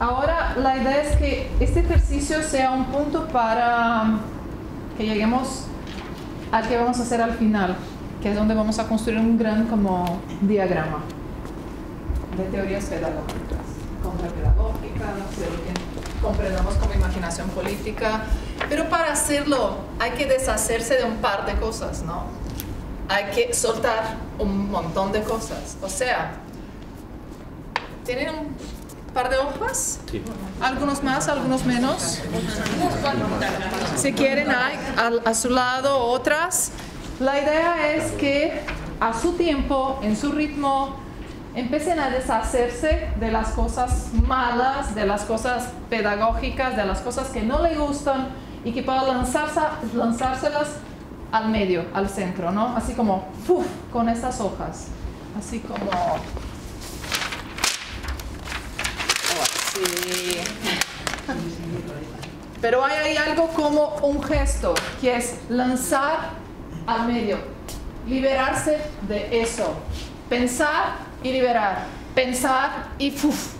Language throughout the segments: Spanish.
Ahora la idea es que este ejercicio sea un punto para que lleguemos al que vamos a hacer al final, que es donde vamos a construir un gran como diagrama de teorías pedagógicas, contrapedagógicas, de lo que comprendamos como imaginación política. Pero para hacerlo hay que deshacerse de un par de cosas, ¿no? Hay que soltar un montón de cosas. O sea, ¿tienen un par de hojas? Sí. Algunos más, algunos menos. Si quieren, hay al- a, su lado otras. La idea es que a su tiempo, en su ritmo, empiecen a deshacerse de las cosas malas, de las cosas pedagógicas, de las cosas que no le gustan y que puedan lanzarse, lanzárselas al medio, al centro, ¿no? Así como, ¡fuf! con estas hojas. Así como... Pero hay ahí algo como un gesto, que es lanzar al medio, liberarse de eso, pensar y liberar, pensar y ¡fuf!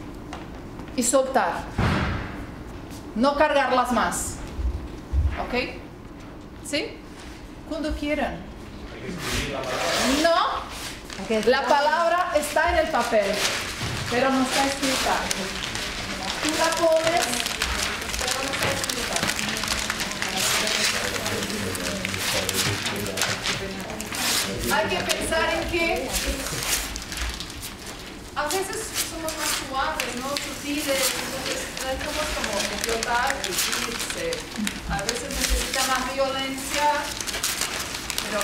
y soltar. No cargarlas más. ¿Ok? ¿Sí? Cuando quieran. No, la palabra está en el papel, pero no está escrita. Tú la pones, pero no está escrita. Hay que pensar en que a veces somos más suaves, ¿no? Sutiles, entonces somos como explotar y irse. A veces necesita más violencia, pero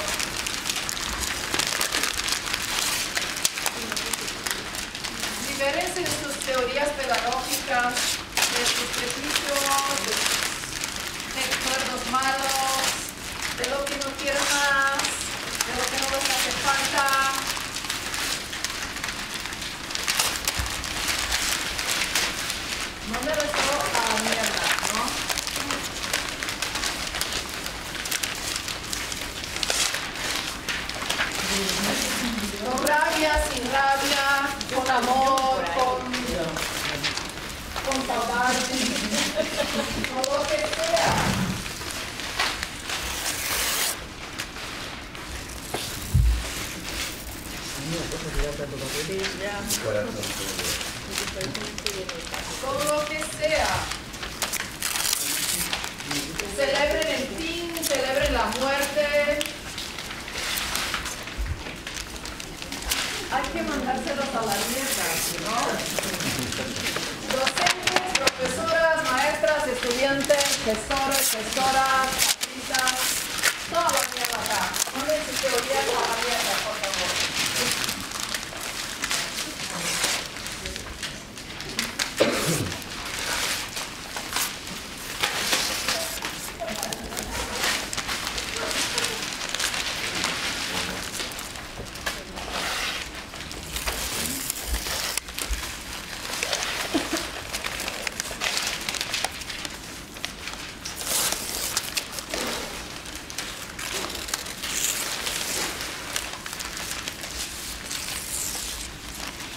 libérense de sus teorías pedagógicas, de sus prejuicios, de sus recuerdos malos, de lo que no quieren más, de lo que no les hace falta. No me restó a la mierda, ¿no? Con rabia, sin rabia, con amor, con, con saudade, con lo que sea. Todo lo que sea. Celebren el fin, celebren la muerte. Hay que mandárselos a la mierda, ¿no? Docentes, profesoras, maestras, estudiantes, gestores, gestoras, artistas, toda la mierda acá. Manden sus teorías a la mierda, por favor.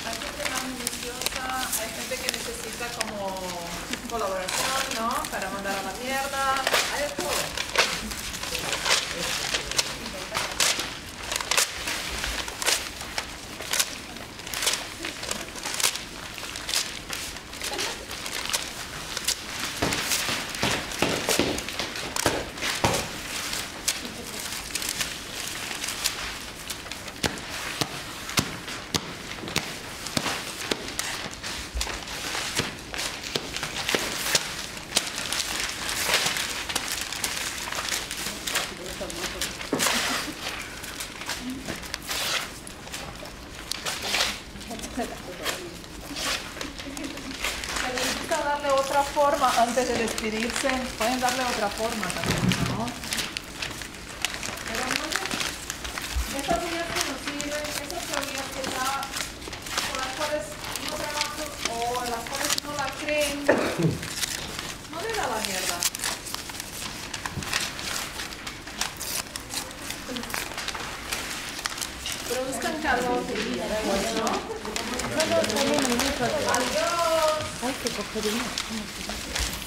Hay gente más minuciosa, hay gente que necesita como colaboración, ¿no? Para mandar a la mierda. Hay de todo. Se necesita darle otra forma antes de Pueden darle otra forma también, ¿no? Pero no sé, esas teorías que nos sirven, esas teorías que ya, con las cuales no trabajamos o las cuales no la creen, no den a la mierda. Produzcan calor, ¿no? Adiós. que coger uno. En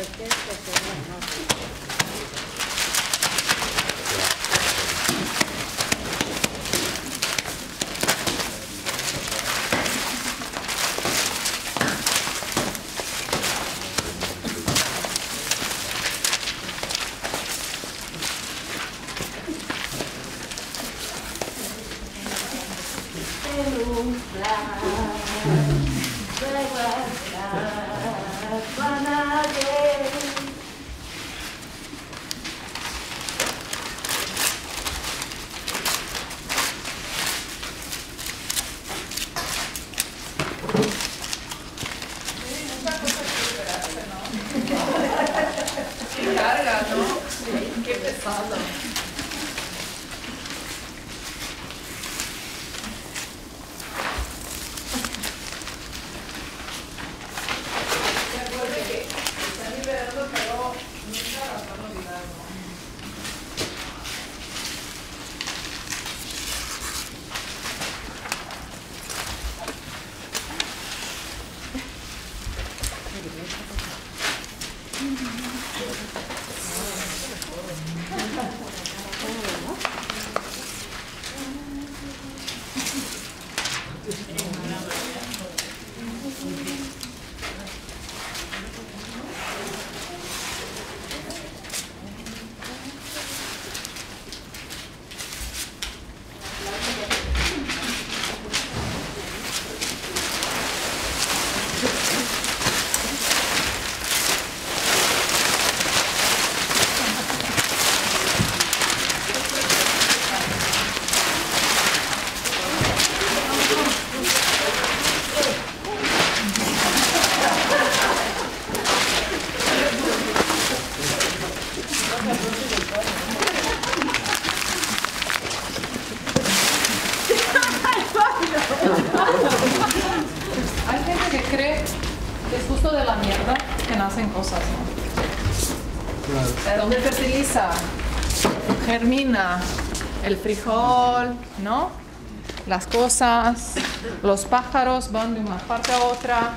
Qué el frijol, ¿no? Las cosas, los pájaros van de una parte a otra,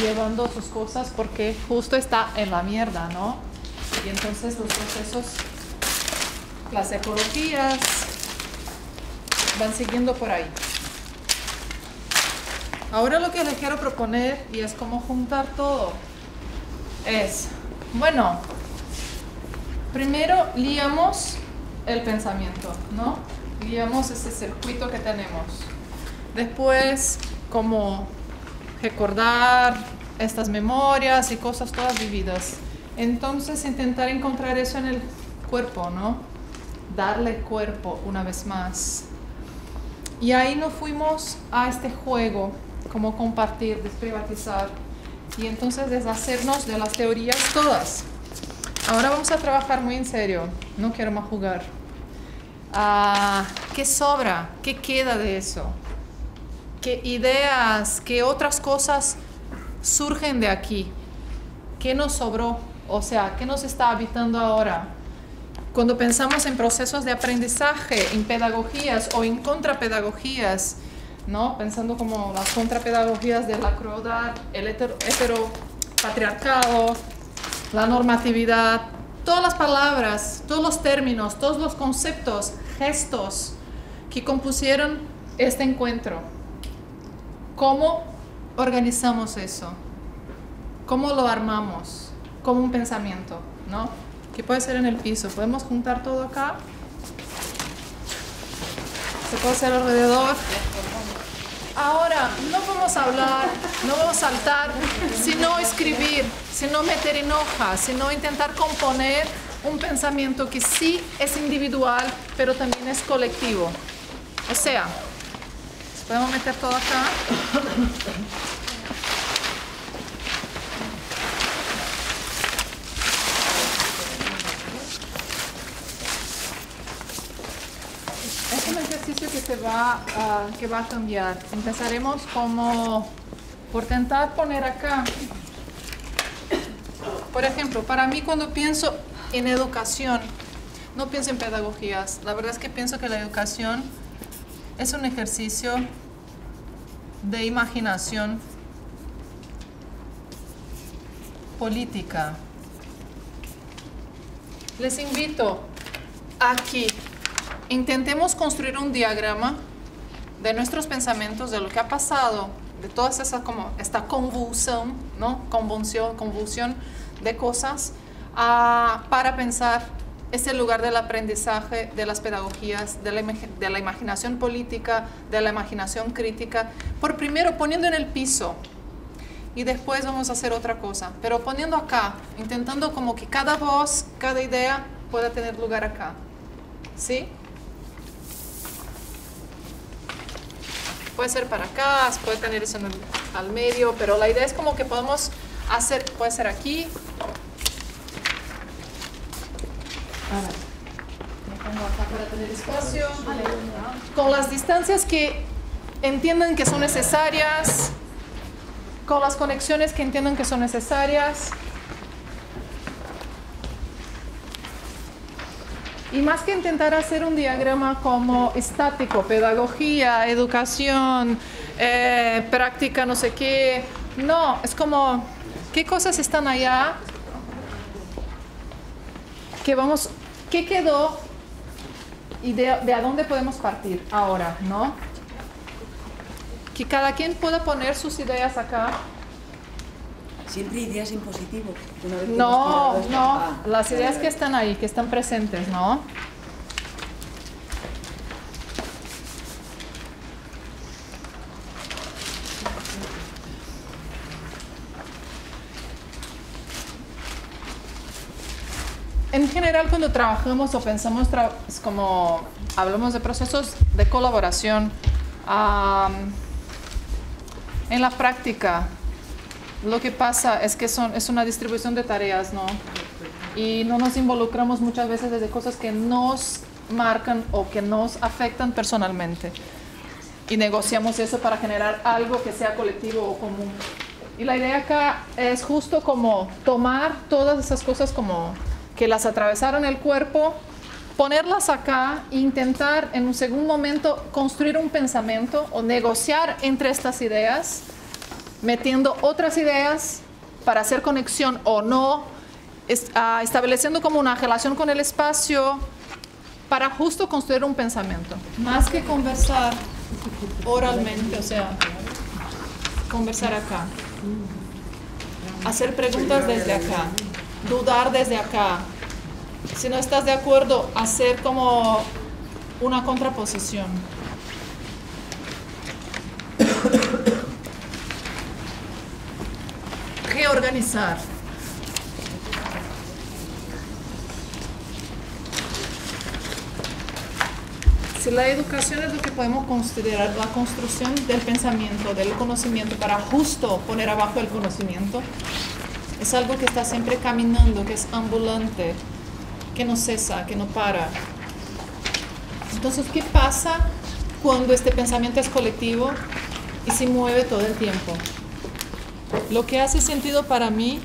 llevando sus cosas porque justo está en la mierda, ¿no? Y entonces los procesos, las ecologías van siguiendo por ahí. Ahora lo que les quiero proponer, y es como juntar todo, es, bueno, primero liamos el pensamiento, ¿no? Liamos ese circuito que tenemos. Después, como recordar estas memorias y cosas todas vividas. Entonces, intentar encontrar eso en el cuerpo, ¿no? Darle cuerpo una vez más. Y ahí nos fuimos a este juego cómo compartir, desprivatizar y entonces deshacernos de las teorías todas. Ahora vamos a trabajar muy en serio, no quiero más jugar. Ah, ¿Qué sobra? ¿Qué queda de eso? ¿Qué ideas, qué otras cosas surgen de aquí? ¿Qué nos sobró? O sea, ¿qué nos está habitando ahora? Cuando pensamos en procesos de aprendizaje, en pedagogías o en contrapedagogías, ¿no? Pensando como las contrapedagogías de la crueldad, el heteropatriarcado, la normatividad, todas las palabras, todos los términos, todos los conceptos, gestos que compusieron este encuentro. ¿Cómo organizamos eso? ¿Cómo lo armamos? Como un pensamiento, ¿no? Que puede ser en el piso. ¿Podemos juntar todo acá? ¿Se puede hacer alrededor? Ahora, no vamos a hablar, no vamos a saltar, sino escribir, sino meter en hoja, sino intentar componer un pensamiento que sí es individual, pero también es colectivo. O sea, podemos meter todo acá. Que, se va, que va a cambiar. Empezaremos como por tentar poner acá. Por ejemplo, para mí cuando pienso en educación, no pienso en pedagogías. La verdad es que pienso que la educación es un ejercicio de imaginación política. Les invito aquí intentemos construir un diagrama de nuestros pensamientos, de lo que ha pasado, de toda esa como esta convulsión, ¿no? Convulsión, convulsión de cosas, ah, para pensar ese lugar del aprendizaje, de las pedagogías, de la, de la imaginación política, de la imaginación crítica, por primero poniendo en el piso y después vamos a hacer otra cosa, pero poniendo acá, intentando como que cada voz, cada idea pueda tener lugar acá. ¿Sí? Puede ser para acá, puede tener eso al medio, pero la idea es como que podemos hacer, puede ser aquí. para tener espacio. Con las distancias que entiendan que son necesarias, con las conexiones que entiendan que son necesarias. Y más que intentar hacer un diagrama como estático, pedagogía, educación, eh, práctica, no sé qué, no, es como, ¿qué cosas están allá? ¿Qué vamos, qué quedó y de, de a dónde podemos partir ahora, ¿no? Que cada quien pueda poner sus ideas acá Siempre ideas en positivo. no, no, las ideas que están ahí, que están presentes, ¿no? En general, cuando trabajamos o pensamos, como hablamos de procesos de colaboración, en la práctica, lo que pasa es que son, es una distribución de tareas, ¿no? Y no nos involucramos muchas veces desde cosas que nos marcan o que nos afectan personalmente. Y negociamos eso para generar algo que sea colectivo o común. Y la idea acá es justo como tomar todas esas cosas como que las atravesaron el cuerpo, ponerlas acá e intentar en un segundo momento construir un pensamiento o negociar entre estas ideas metiendo otras ideas para hacer conexión o no, ah, estableciendo como una relación con el espacio para justo construir un pensamiento. Más que conversar oralmente, o sea, conversar acá. Hacer preguntas desde acá. Dudar desde acá. Si no estás de acuerdo, hacer como una contraposición. Reorganizar. Si la educación es lo que podemos considerar la construcción del pensamiento, del conocimiento, para justo poner abajo el conocimiento, es algo que está siempre caminando, que es ambulante, que no cesa, que no para. Entonces, ¿qué pasa cuando este pensamiento es colectivo y se mueve todo el tiempo? Lo que hace sentido para mí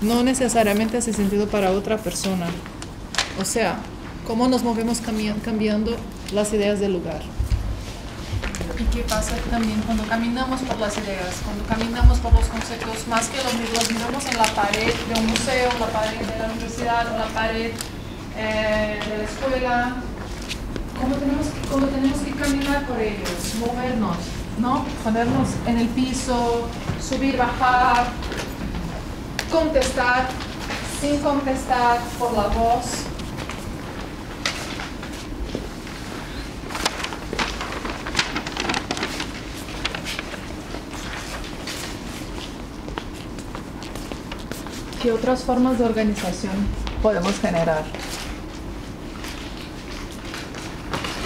no necesariamente hace sentido para otra persona. O sea, cómo nos movemos cambi- cambiando las ideas del lugar. ¿Y qué pasa también cuando caminamos por las ideas, cuando caminamos por los conceptos, más que los, miramos en la pared de un museo, la pared de la universidad la pared eh, de la escuela? ¿Cómo tenemos, que, cómo tenemos que caminar por ellos, movernos, ¿no? Ponernos en el piso, subir, bajar, contestar, sin contestar por la voz. ¿Qué otras formas de organización podemos generar?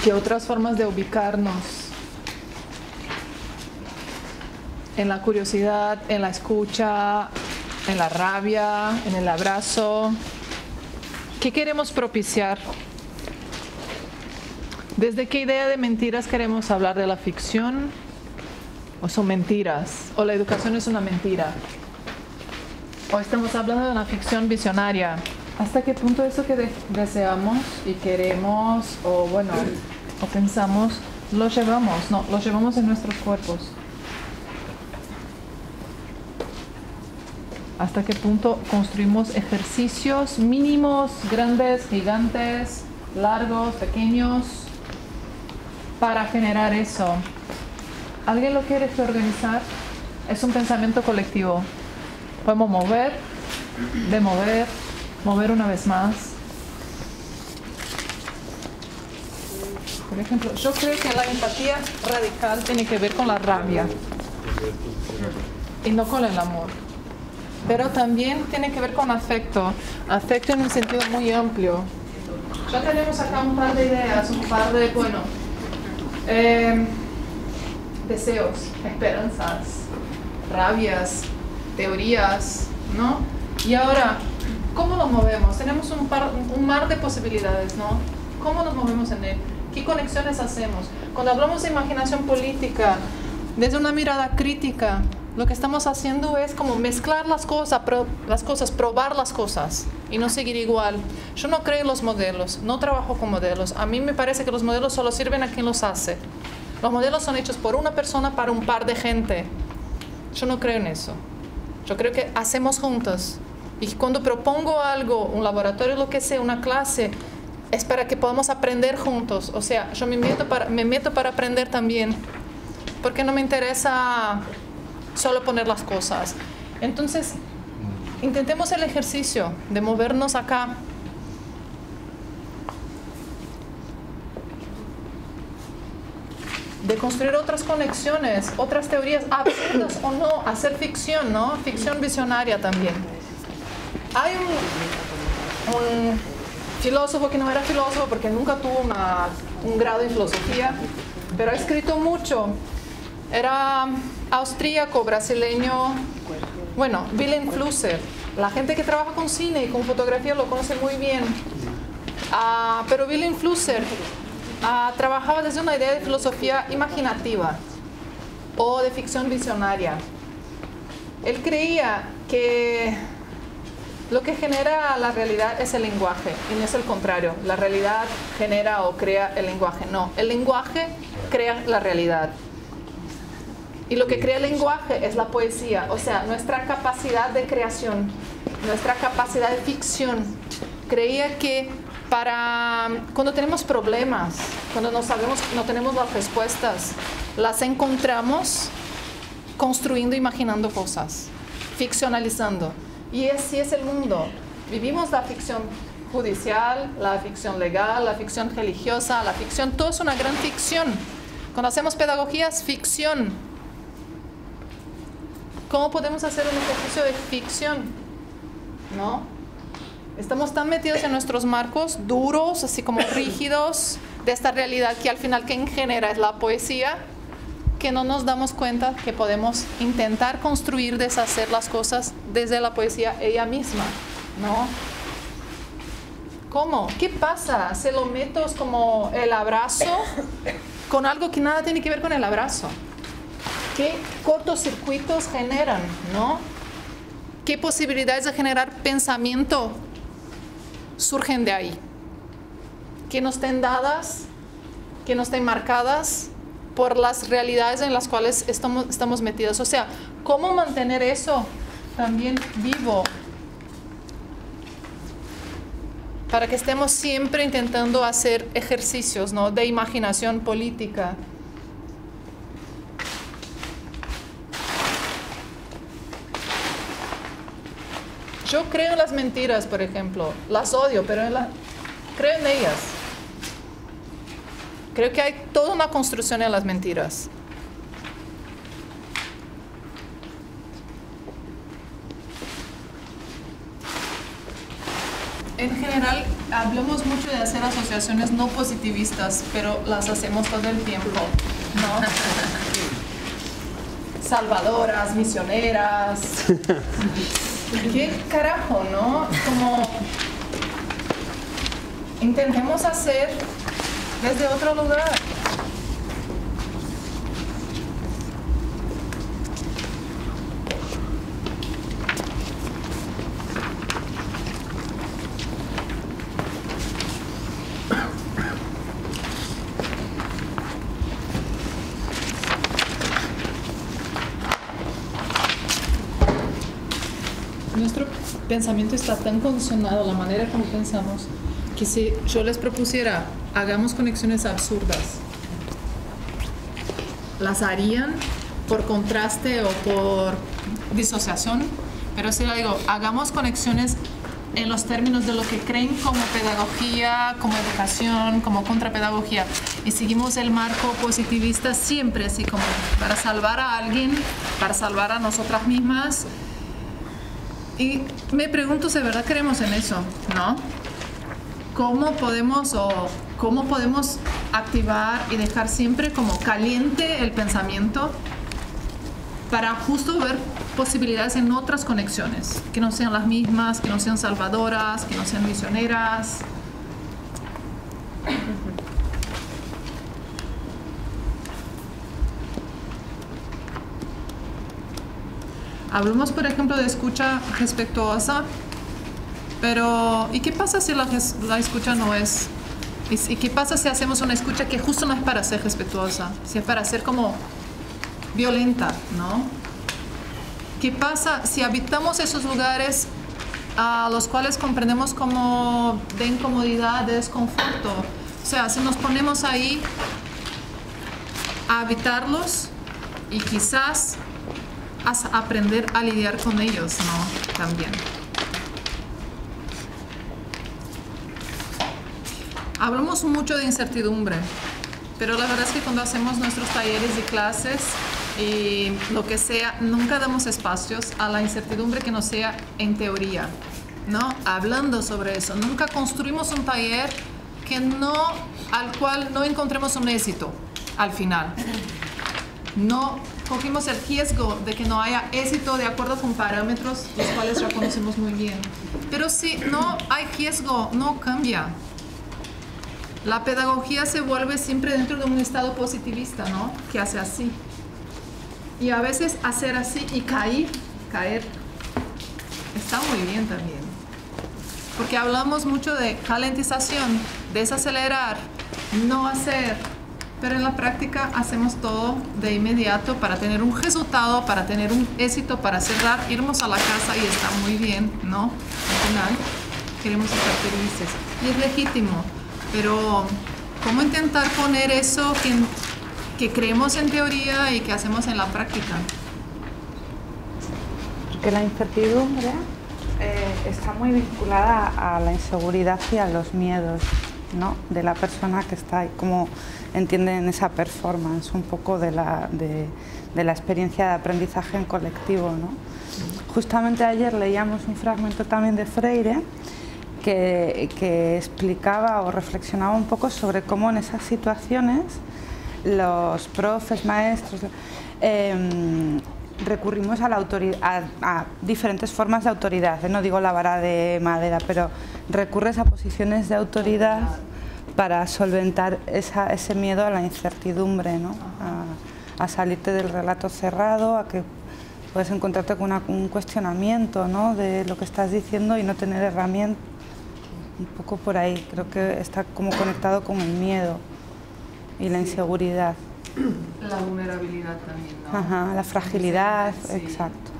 ¿Qué otras formas de ubicarnos? En la curiosidad, en la escucha, en la rabia, en el abrazo. ¿Qué queremos propiciar? ¿Desde qué idea de mentiras queremos hablar de la ficción? ¿O son mentiras? ¿O la educación es una mentira? ¿O estamos hablando de una ficción visionaria? ¿Hasta qué punto eso que de- deseamos y queremos, o bueno, o pensamos, lo llevamos? No, lo llevamos en nuestros cuerpos. Hasta qué punto construimos ejercicios mínimos, grandes, gigantes, largos, pequeños, para generar eso. ¿Alguien lo quiere reorganizar? Es un pensamiento colectivo. Podemos mover, demover, mover una vez más. Por ejemplo, yo creo que la empatía radical tiene que ver con la rabia y no con el amor pero también tiene que ver con afecto, afecto en un sentido muy amplio. Ya tenemos acá un par de ideas, un par de, bueno, eh, deseos, esperanzas, rabias, teorías, ¿no? Y ahora, ¿cómo nos movemos? Tenemos un, par, un mar de posibilidades, ¿no? ¿Cómo nos movemos en él? ¿Qué conexiones hacemos? Cuando hablamos de imaginación política, desde una mirada crítica, lo que estamos haciendo es como mezclar las cosas, pro, las cosas, probar las cosas y no seguir igual. Yo no creo en los modelos, no trabajo con modelos. A mí me parece que los modelos solo sirven a quien los hace. Los modelos son hechos por una persona para un par de gente. Yo no creo en eso. Yo creo que hacemos juntos. Y cuando propongo algo, un laboratorio, lo que sea, una clase, es para que podamos aprender juntos. O sea, yo me meto para, me meto para aprender también. Porque no me interesa solo poner las cosas. Entonces, intentemos el ejercicio de movernos acá. De construir otras conexiones, otras teorías absurdas o no, hacer ficción, ¿no? Ficción visionaria también. Hay un, un filósofo que no era filósofo porque nunca tuvo un grado en filosofía, pero ha escrito mucho. Era austríaco, brasileño, bueno, Willem Flusser. La gente que trabaja con cine y con fotografía lo conoce muy bien. Uh, pero Willem Flusser uh, trabajaba desde una idea de filosofía imaginativa o de ficción visionaria. Él creía que lo que genera la realidad es el lenguaje y no es el contrario. La realidad genera o crea el lenguaje. No, el lenguaje crea la realidad. Y lo que crea el lenguaje es la poesía, o sea, nuestra capacidad de creación, nuestra capacidad de ficción. Creía que para cuando tenemos problemas, cuando no sabemos, no tenemos las respuestas, las encontramos construyendo, imaginando cosas, ficcionalizando. Y así es el mundo. Vivimos la ficción judicial, la ficción legal, la ficción religiosa, la ficción, todo es una gran ficción. Cuando hacemos pedagogía es ficción. ¿Cómo podemos hacer un ejercicio de ficción? ¿No? Estamos tan metidos en nuestros marcos duros, así como rígidos, de esta realidad que al final quien genera es la poesía, que no nos damos cuenta que podemos intentar construir, deshacer las cosas desde la poesía ella misma, ¿no? ¿Cómo? ¿Qué pasa? Se lo meto como el abrazo con algo que nada tiene que ver con el abrazo. ¿Qué cortocircuitos generan, no? ¿Qué posibilidades de generar pensamiento surgen de ahí? Que no estén dadas, que no estén marcadas por las realidades en las cuales estamos, estamos metidos. O sea, ¿cómo mantener eso también vivo? Para que estemos siempre intentando hacer ejercicios ¿no? de imaginación política. Yo creo en las mentiras, por ejemplo. Las odio, pero en la... creo en ellas. Creo que hay toda una construcción en las mentiras. En general, hablamos mucho de hacer asociaciones no positivistas, pero las hacemos todo el tiempo, ¿no? Salvadoras, misioneras. ¿Qué carajo, no? Como intentemos hacer desde otro lugar. Nuestro pensamiento está tan condicionado, la manera como pensamos, que si yo les propusiera, hagamos conexiones absurdas, las harían por contraste o por disociación, pero si le digo, hagamos conexiones en los términos de lo que creen como pedagogía, como educación, como contrapedagogía, y seguimos el marco positivista siempre, así como para salvar a alguien, para salvar a nosotras mismas. Y me pregunto si de verdad creemos en eso, ¿no? ¿Cómo podemos o cómo podemos activar y dejar siempre como caliente el pensamiento para justo ver posibilidades en otras conexiones, que no sean las mismas, que no sean salvadoras, que no sean misioneras. Hablamos, por ejemplo, de escucha respetuosa, pero ¿y qué pasa si la, escucha no es? ¿Y, ¿Y qué pasa si hacemos una escucha que justo no es para ser respetuosa, si es para ser como violenta, ¿no? ¿Qué pasa si habitamos esos lugares a los cuales comprendemos como de incomodidad, de desconforto? O sea, si nos ponemos ahí a habitarlos y quizás a aprender a lidiar con ellos, ¿no? También. Hablamos mucho de incertidumbre, pero la verdad es que cuando hacemos nuestros talleres y clases y lo que sea, nunca damos espacios a la incertidumbre que no sea en teoría, ¿no? Hablando sobre eso. Nunca construimos un taller que no, al cual no encontremos un éxito al final. No cogimos el riesgo de que no haya éxito de acuerdo con parámetros los cuales ya conocemos muy bien. Pero si no hay riesgo, no cambia. La pedagogía se vuelve siempre dentro de un estado positivista, ¿no? Que hace así. Y a veces hacer así y caer, caer, está muy bien también. Porque hablamos mucho de calentización, desacelerar, no hacer, pero en la práctica hacemos todo de inmediato para tener un resultado, para tener un éxito, para cerrar, irnos a la casa y está muy bien, ¿no? Al final queremos estar felices y es legítimo, pero ¿cómo intentar poner eso que, creemos en teoría y que hacemos en la práctica? Porque la incertidumbre eh, está muy vinculada a la inseguridad y a los miedos ¿no? de la persona que está ahí, como entienden esa performance un poco de la, de, la experiencia de aprendizaje en colectivo. ¿no? Justamente ayer leíamos un fragmento también de Freire que, que, explicaba o reflexionaba un poco sobre cómo en esas situaciones los profes, maestros, eh, recurrimos a, diferentes formas de autoridad, ¿eh? no digo la vara de madera, pero recurres a posiciones de autoridad para solventar ese miedo a la incertidumbre, ¿no? a, salirte del relato cerrado, a que puedes encontrarte con un cuestionamiento ¿no? de lo que estás diciendo y no tener herramientas. Un poco por ahí, creo que está como conectado con el miedo y la inseguridad. La vulnerabilidad también, ¿no? Ajá, la fragilidad, exacto.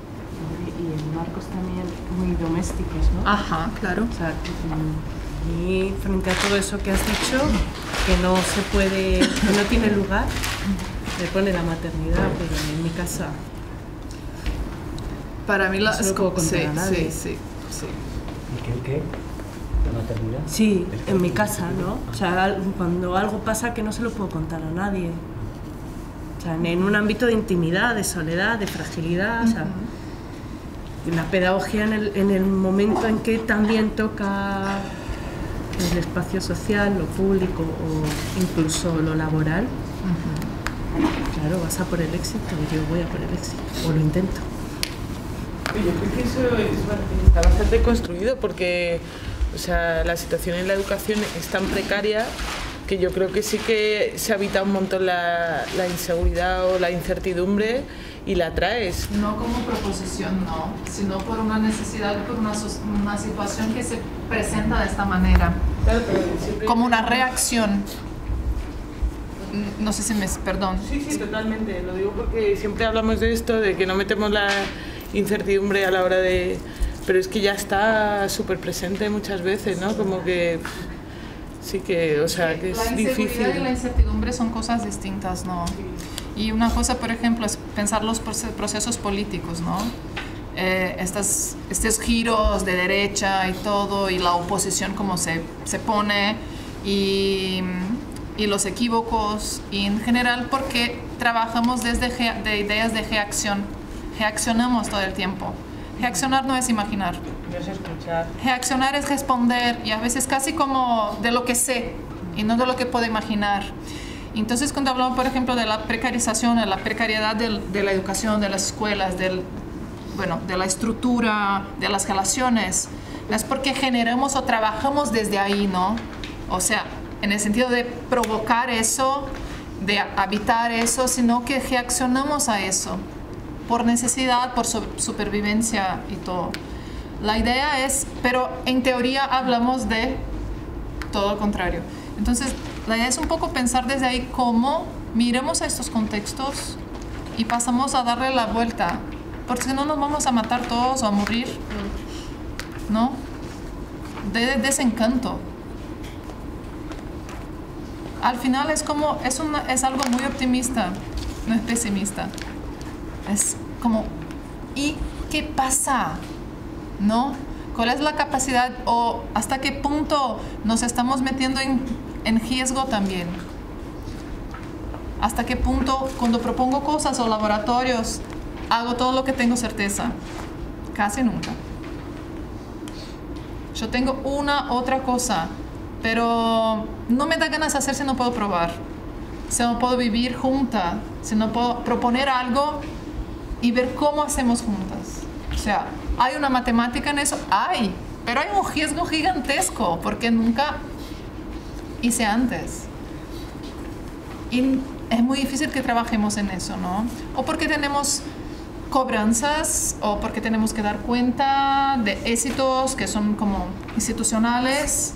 Marcos también muy domésticos, ¿no? Ajá, claro. O sea, y frente a todo eso que has dicho, que no se puede, que no tiene lugar, me pone la maternidad, pero en mi casa. Para mí la no puedo contar sí, a nadie. sí, sí, sí. ¿Y qué? qué? ¿La maternidad? Sí, en mi casa, ¿no? O sea, cuando algo pasa que no se lo puedo contar a nadie. O sea, en- un ámbito de intimidad, de soledad, de fragilidad, o sea, la pedagogía en el, en el momento en que también toca el espacio social, lo público o incluso lo laboral, claro, vas a por el éxito, yo voy a por el éxito, o lo intento. Yo creo que eso es está bastante construido porque o sea, la situación en la educación es tan precaria que yo creo que sí que se habita un montón la, la inseguridad o la incertidumbre y la traes. No como proposición, no, sino por una necesidad, por una, una situación que se presenta de esta manera, como una reacción. No sé si me... Perdón. Sí, sí, totalmente. Lo digo porque siempre hablamos de esto, de que no metemos la incertidumbre a la hora de... Pero es que ya está súper presente muchas veces, ¿no? Como que... Sí que, o sea, que la es inseguridad difícil. y la incertidumbre son cosas distintas, ¿no? Y una cosa, por ejemplo, es pensar los proce- procesos políticos, ¿no? Eh, estas, estos giros de derecha y todo, y la oposición como se, se pone, y, y los equívocos, y en general porque trabajamos desde de ideas de reacción, reaccionamos todo el tiempo. Reaccionar no es imaginar. No sé escuchar. Reaccionar es responder y a veces casi como de lo que sé y no de lo que puedo imaginar. Entonces cuando hablamos, por ejemplo, de la precarización, de la precariedad de la educación, de las escuelas, del, bueno, de la estructura, de las relaciones, es porque generamos o trabajamos desde ahí, ¿no? O sea, en el sentido de provocar eso, de habitar eso, sino que reaccionamos a eso por necesidad, por su- supervivencia y todo. La idea es, pero en teoría hablamos de todo lo contrario. Entonces, la idea es un poco pensar desde ahí cómo miremos a estos contextos y pasamos a darle la vuelta, porque no nos vamos a matar todos o a morir, ¿no? De desencanto. Al final es como, es, una, es algo muy optimista, no es pesimista. Es como, ¿y qué pasa? ¿No? ¿Cuál es la capacidad o hasta qué punto nos estamos metiendo en, en riesgo también? ¿Hasta qué punto cuando propongo cosas o laboratorios hago todo lo que tengo certeza? Casi nunca. Yo tengo una otra cosa, pero no me da ganas de hacer si no puedo probar, si no puedo vivir junta, si no puedo proponer algo y ver cómo hacemos juntas. O sea, ¿hay una matemática en eso? Hay, pero hay un riesgo gigantesco porque nunca hice antes. Y es muy difícil que trabajemos en eso, ¿no? O porque tenemos cobranzas o porque tenemos que dar cuenta de éxitos que son como institucionales.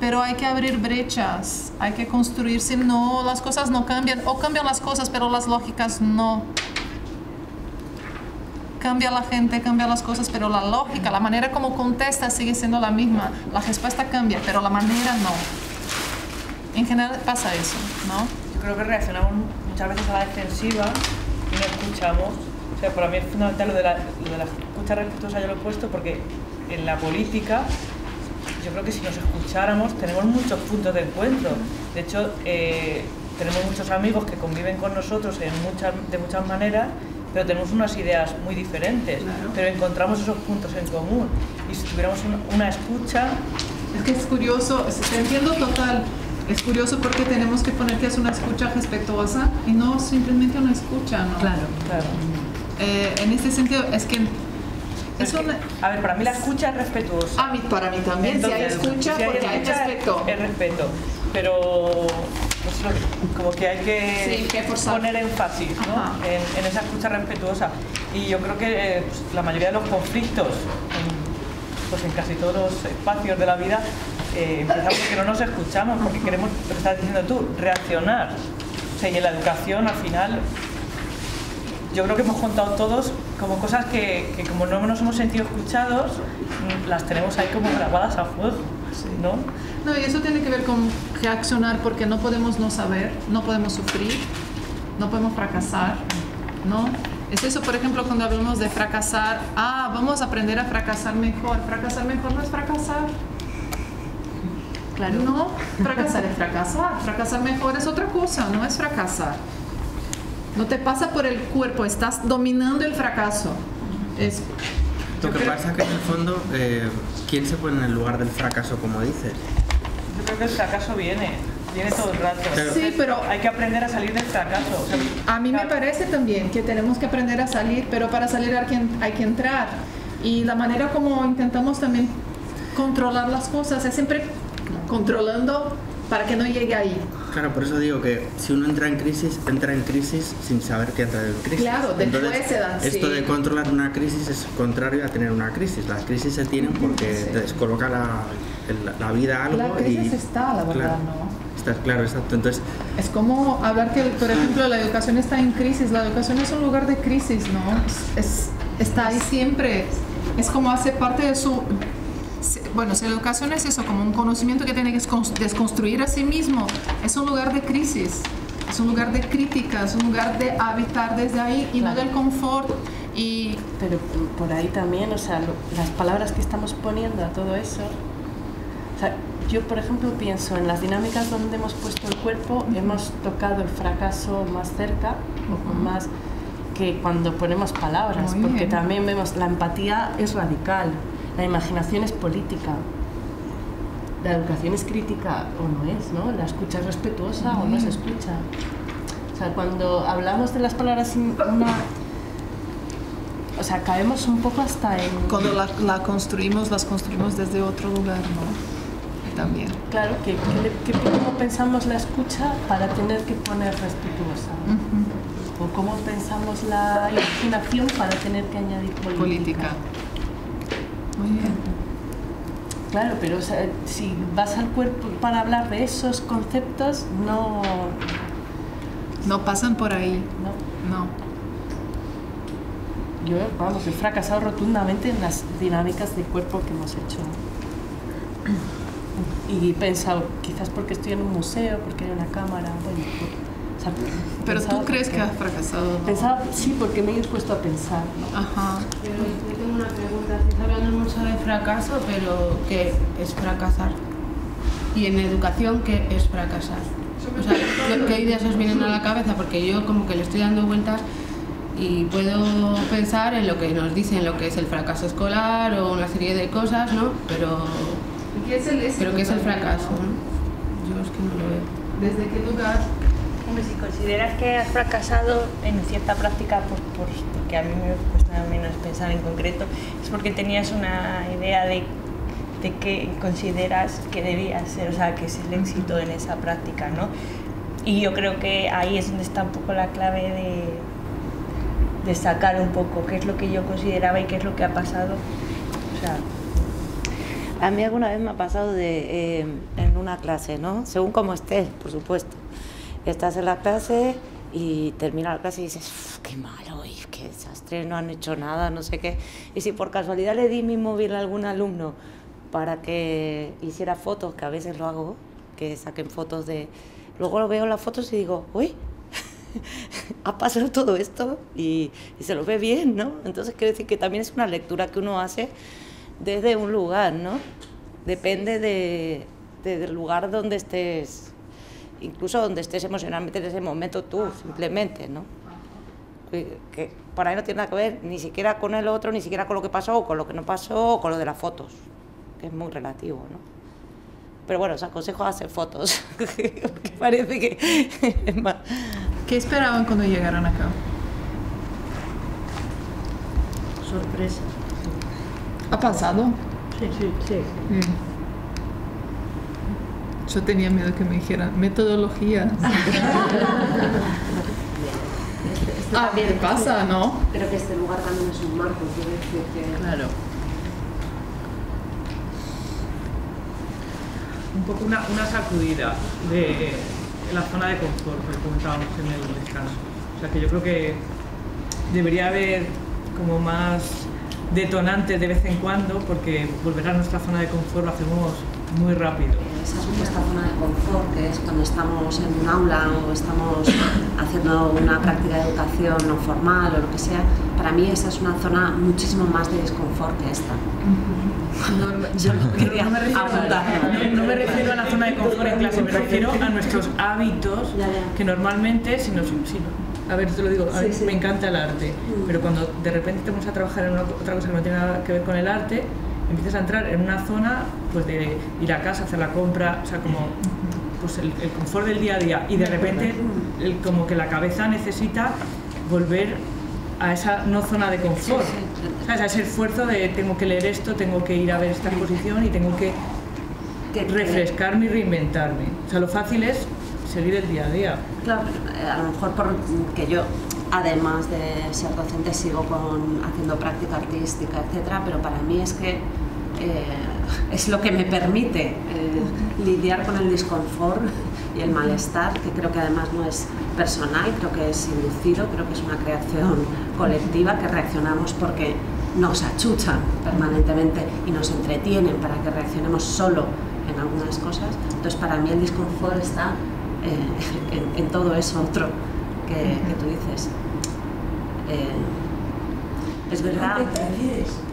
pero hay que abrir brechas, hay que construir, si no, las cosas no cambian, o cambian las cosas, pero las lógicas no. Cambia la gente, cambia las cosas, pero la lógica, la manera como contesta sigue siendo la misma. La respuesta cambia, pero la manera no. En general pasa eso, ¿no? Yo creo que reaccionamos muchas veces a la defensiva y no escuchamos. O sea, para mí es fundamental lo de la, lo de la escucha respetuosa, yo lo he puesto porque en la política yo creo que si nos escucháramos tenemos muchos puntos de encuentro. De hecho, eh, tenemos muchos amigos que conviven con nosotros en muchas, de muchas maneras, pero tenemos unas ideas muy diferentes, pero encontramos esos puntos en común. Y si tuviéramos una, escucha, Es que es curioso, es- te entiendo total. Es curioso porque tenemos que poner que es una escucha respetuosa y no simplemente una escucha, ¿no? Claro. claro. Eh, en este sentido, es que es una... a ver, para mí la escucha es respetuosa. A mí, para mí también, si hay escucha, si hay porque hay respeto. Es respeto, pero como que hay que, Sí, que forzar. poner énfasis ¿no? En, en esa escucha respetuosa. Y yo creo que eh, pues, la mayoría de los conflictos, en, pues en casi todos los espacios de la vida, eh, empiezan porque no nos escuchamos, porque queremos, lo que estás diciendo tú, reaccionar. O sea, y en la educación al final yo creo que hemos contado todos como cosas que, que como no nos hemos sentido escuchados, mm, las tenemos ahí como grabadas a fuego, ¿no? No, y eso tiene que ver con reaccionar porque no podemos no saber, no podemos sufrir, no podemos fracasar, ¿no? Es eso, por ejemplo, cuando hablamos de fracasar, ah, vamos a aprender a fracasar mejor. Fracasar mejor no es fracasar. Claro. No, fracasar es fracasar. Fracasar mejor es otra cosa, no es fracasar. No te pasa por el cuerpo, estás dominando el fracaso. Es, Lo yo que creo- pasa es que en el fondo, eh, ¿quién se pone en el lugar del fracaso, como dices? Yo creo que el fracaso viene, viene todo el rato. Pero- Sí, pero- hay que aprender a salir del fracaso. O sea, A mí me parece también que tenemos que aprender a salir, pero para salir hay que, hay que entrar. Y la manera como intentamos también controlar las cosas es siempre controlando para que no llegue ahí. Claro, por eso digo que si uno entra en crisis, entra en crisis sin saber que entra en crisis. Claro, después Entonces, se dan, Esto sí. de controlar una crisis es contrario a tener una crisis. Las crisis se tienen porque Sí. te descoloca la, la vida algo La crisis y... está, la verdad, claro, ¿no? Está, claro, exacto. Entonces, Es como hablar que, por ejemplo, la educación está en crisis. La educación es un lugar de crisis, ¿no? Es- está ahí siempre. Es como hace parte de su... Bueno, si la educación es eso, como un conocimiento que tiene que descon- desconstruir a sí mismo, es un lugar de crisis. Es un lugar de crítica, es un lugar de habitar desde ahí y no Claro. del confort. Y Pero por ahí también, o sea, lo- las palabras que estamos poniendo a todo eso. O sea, yo, por ejemplo, pienso en las dinámicas donde hemos puesto el cuerpo, hemos tocado el fracaso más cerca o con más que cuando ponemos palabras, Muy porque bien. también vemos la empatía es radical, la imaginación es política. La educación es crítica o no es, ¿no? La escucha es respetuosa o no se escucha. O sea, cuando hablamos de las palabras sin una o sea, caemos un poco hasta en... cuando la, la construimos, las construimos desde otro lugar, ¿no? También. Claro, que, que, que cómo pensamos la escucha para tener que poner respetuosa. O cómo pensamos la imaginación para tener que añadir política. Política. Claro, pero o sea, si vas al cuerpo para hablar de esos conceptos, no... No pasan por ahí. no. No. Yo, vamos, he fracasado rotundamente en las dinámicas de cuerpo que hemos hecho. Y he pensado, quizás porque estoy en un museo, porque hay una cámara, bueno, sea, Pero pensaba tú crees porque- que has fracasado. ¿no? Pensaba, sí, porque me he puesto a pensar, ¿no? Ajá. Yo, yo tengo una pregunta. Se está hablando mucho de fracaso, pero ¿qué es fracasar? Y en educación, ¿qué es fracasar? O sea, ¿qué, ideas os vienen a la cabeza? Porque yo como que le estoy dando vueltas y puedo pensar en lo que nos dicen, lo que es el fracaso escolar o una serie de cosas, ¿no? Pero, ¿Qué es el éxito pero ¿qué es el fracaso? ¿no? Yo es que no lo veo. ¿Desde qué lugar? Hombre, si consideras que has fracasado en cierta práctica, por, por- porque a mí me cuesta menos pensar en concreto, es porque tenías una idea de, de qué consideras que debía ser, o sea, que es el éxito en esa práctica, ¿no? Y yo creo que ahí es donde está un poco la clave de, de sacar un poco qué es lo que yo consideraba y qué es lo que ha pasado. O sea, A mí alguna vez me ha pasado de, eh, en una clase, ¿no? Según como estés, por supuesto. Estás en la clase y termina la clase y dices, "Uf, qué malo, y qué desastre, no han hecho nada, no sé qué. Y si por casualidad le di mi móvil a algún alumno para que hiciera fotos, que a veces lo hago, que saquen fotos de... Luego lo veo las fotos y digo, uy, ha pasado todo esto y, se lo ve bien, ¿no? Entonces quiero decir que también es una lectura que uno hace desde un lugar, ¿no? Depende de, de- del lugar donde estés, incluso donde estés emocionalmente en ese momento tú, simplemente, ¿no? Que, que para mí no tiene nada que ver ni siquiera con el otro, ni siquiera con lo que pasó, o con lo que no pasó, o con lo de las fotos, que es muy relativo, ¿no? Pero bueno, os aconsejo hacer fotos, porque parece que es más... ¿Qué esperaban cuando llegaron acá? Sorpresa. ¿Ha pasado? Sí, sí, sí. Mm. Yo tenía miedo que me dijeran metodología. ah, ¿qué pasa, no? Creo que este lugar también es un marco, quiero decir que... Claro. un poco una, una sacudida de la zona de confort que comentábamos en el descanso. O sea que yo creo que debería haber como más detonantes de vez en cuando porque volver a nuestra zona de confort lo hacemos muy rápido. Esa supuesta zona de confort, que es cuando estamos en un aula o estamos haciendo una práctica de educación no formal o lo que sea, para mí esa es una zona muchísimo más de desconfort que esta. Yo lo quería No me, refiero no me refiero a la zona de confort en clase, me refiero a nuestros hábitos que normalmente, si nos, si no- a ver, te lo digo, a mí me encanta el arte, pero cuando de repente te pones a trabajar en una, otra cosa que no tiene nada que ver con el arte, empiezas a entrar en una zona pues de ir a casa, hacer la compra, o sea, como pues el, el confort del día a día y de repente el- como que la cabeza necesita volver a esa no zona de confort, ¿sabes? a ese esfuerzo de tengo que leer esto, tengo que ir a ver esta exposición y tengo que refrescarme y reinventarme. O sea, lo fácil es seguir el día a día. Claro, eh, a lo mejor porque yo, además de ser docente, sigo con, haciendo práctica artística, etcétera, pero para mí es que eh, es lo que me permite eh, lidiar con el disconfort y el malestar, que creo que además no es personal, creo que es inducido, creo que es una creación colectiva que reaccionamos porque nos achuchan permanentemente y nos entretienen para que reaccionemos solo en algunas cosas. Entonces, para mí el disconfort está eh, en, en todo eso otro que, que tú dices. Eh, es verdad.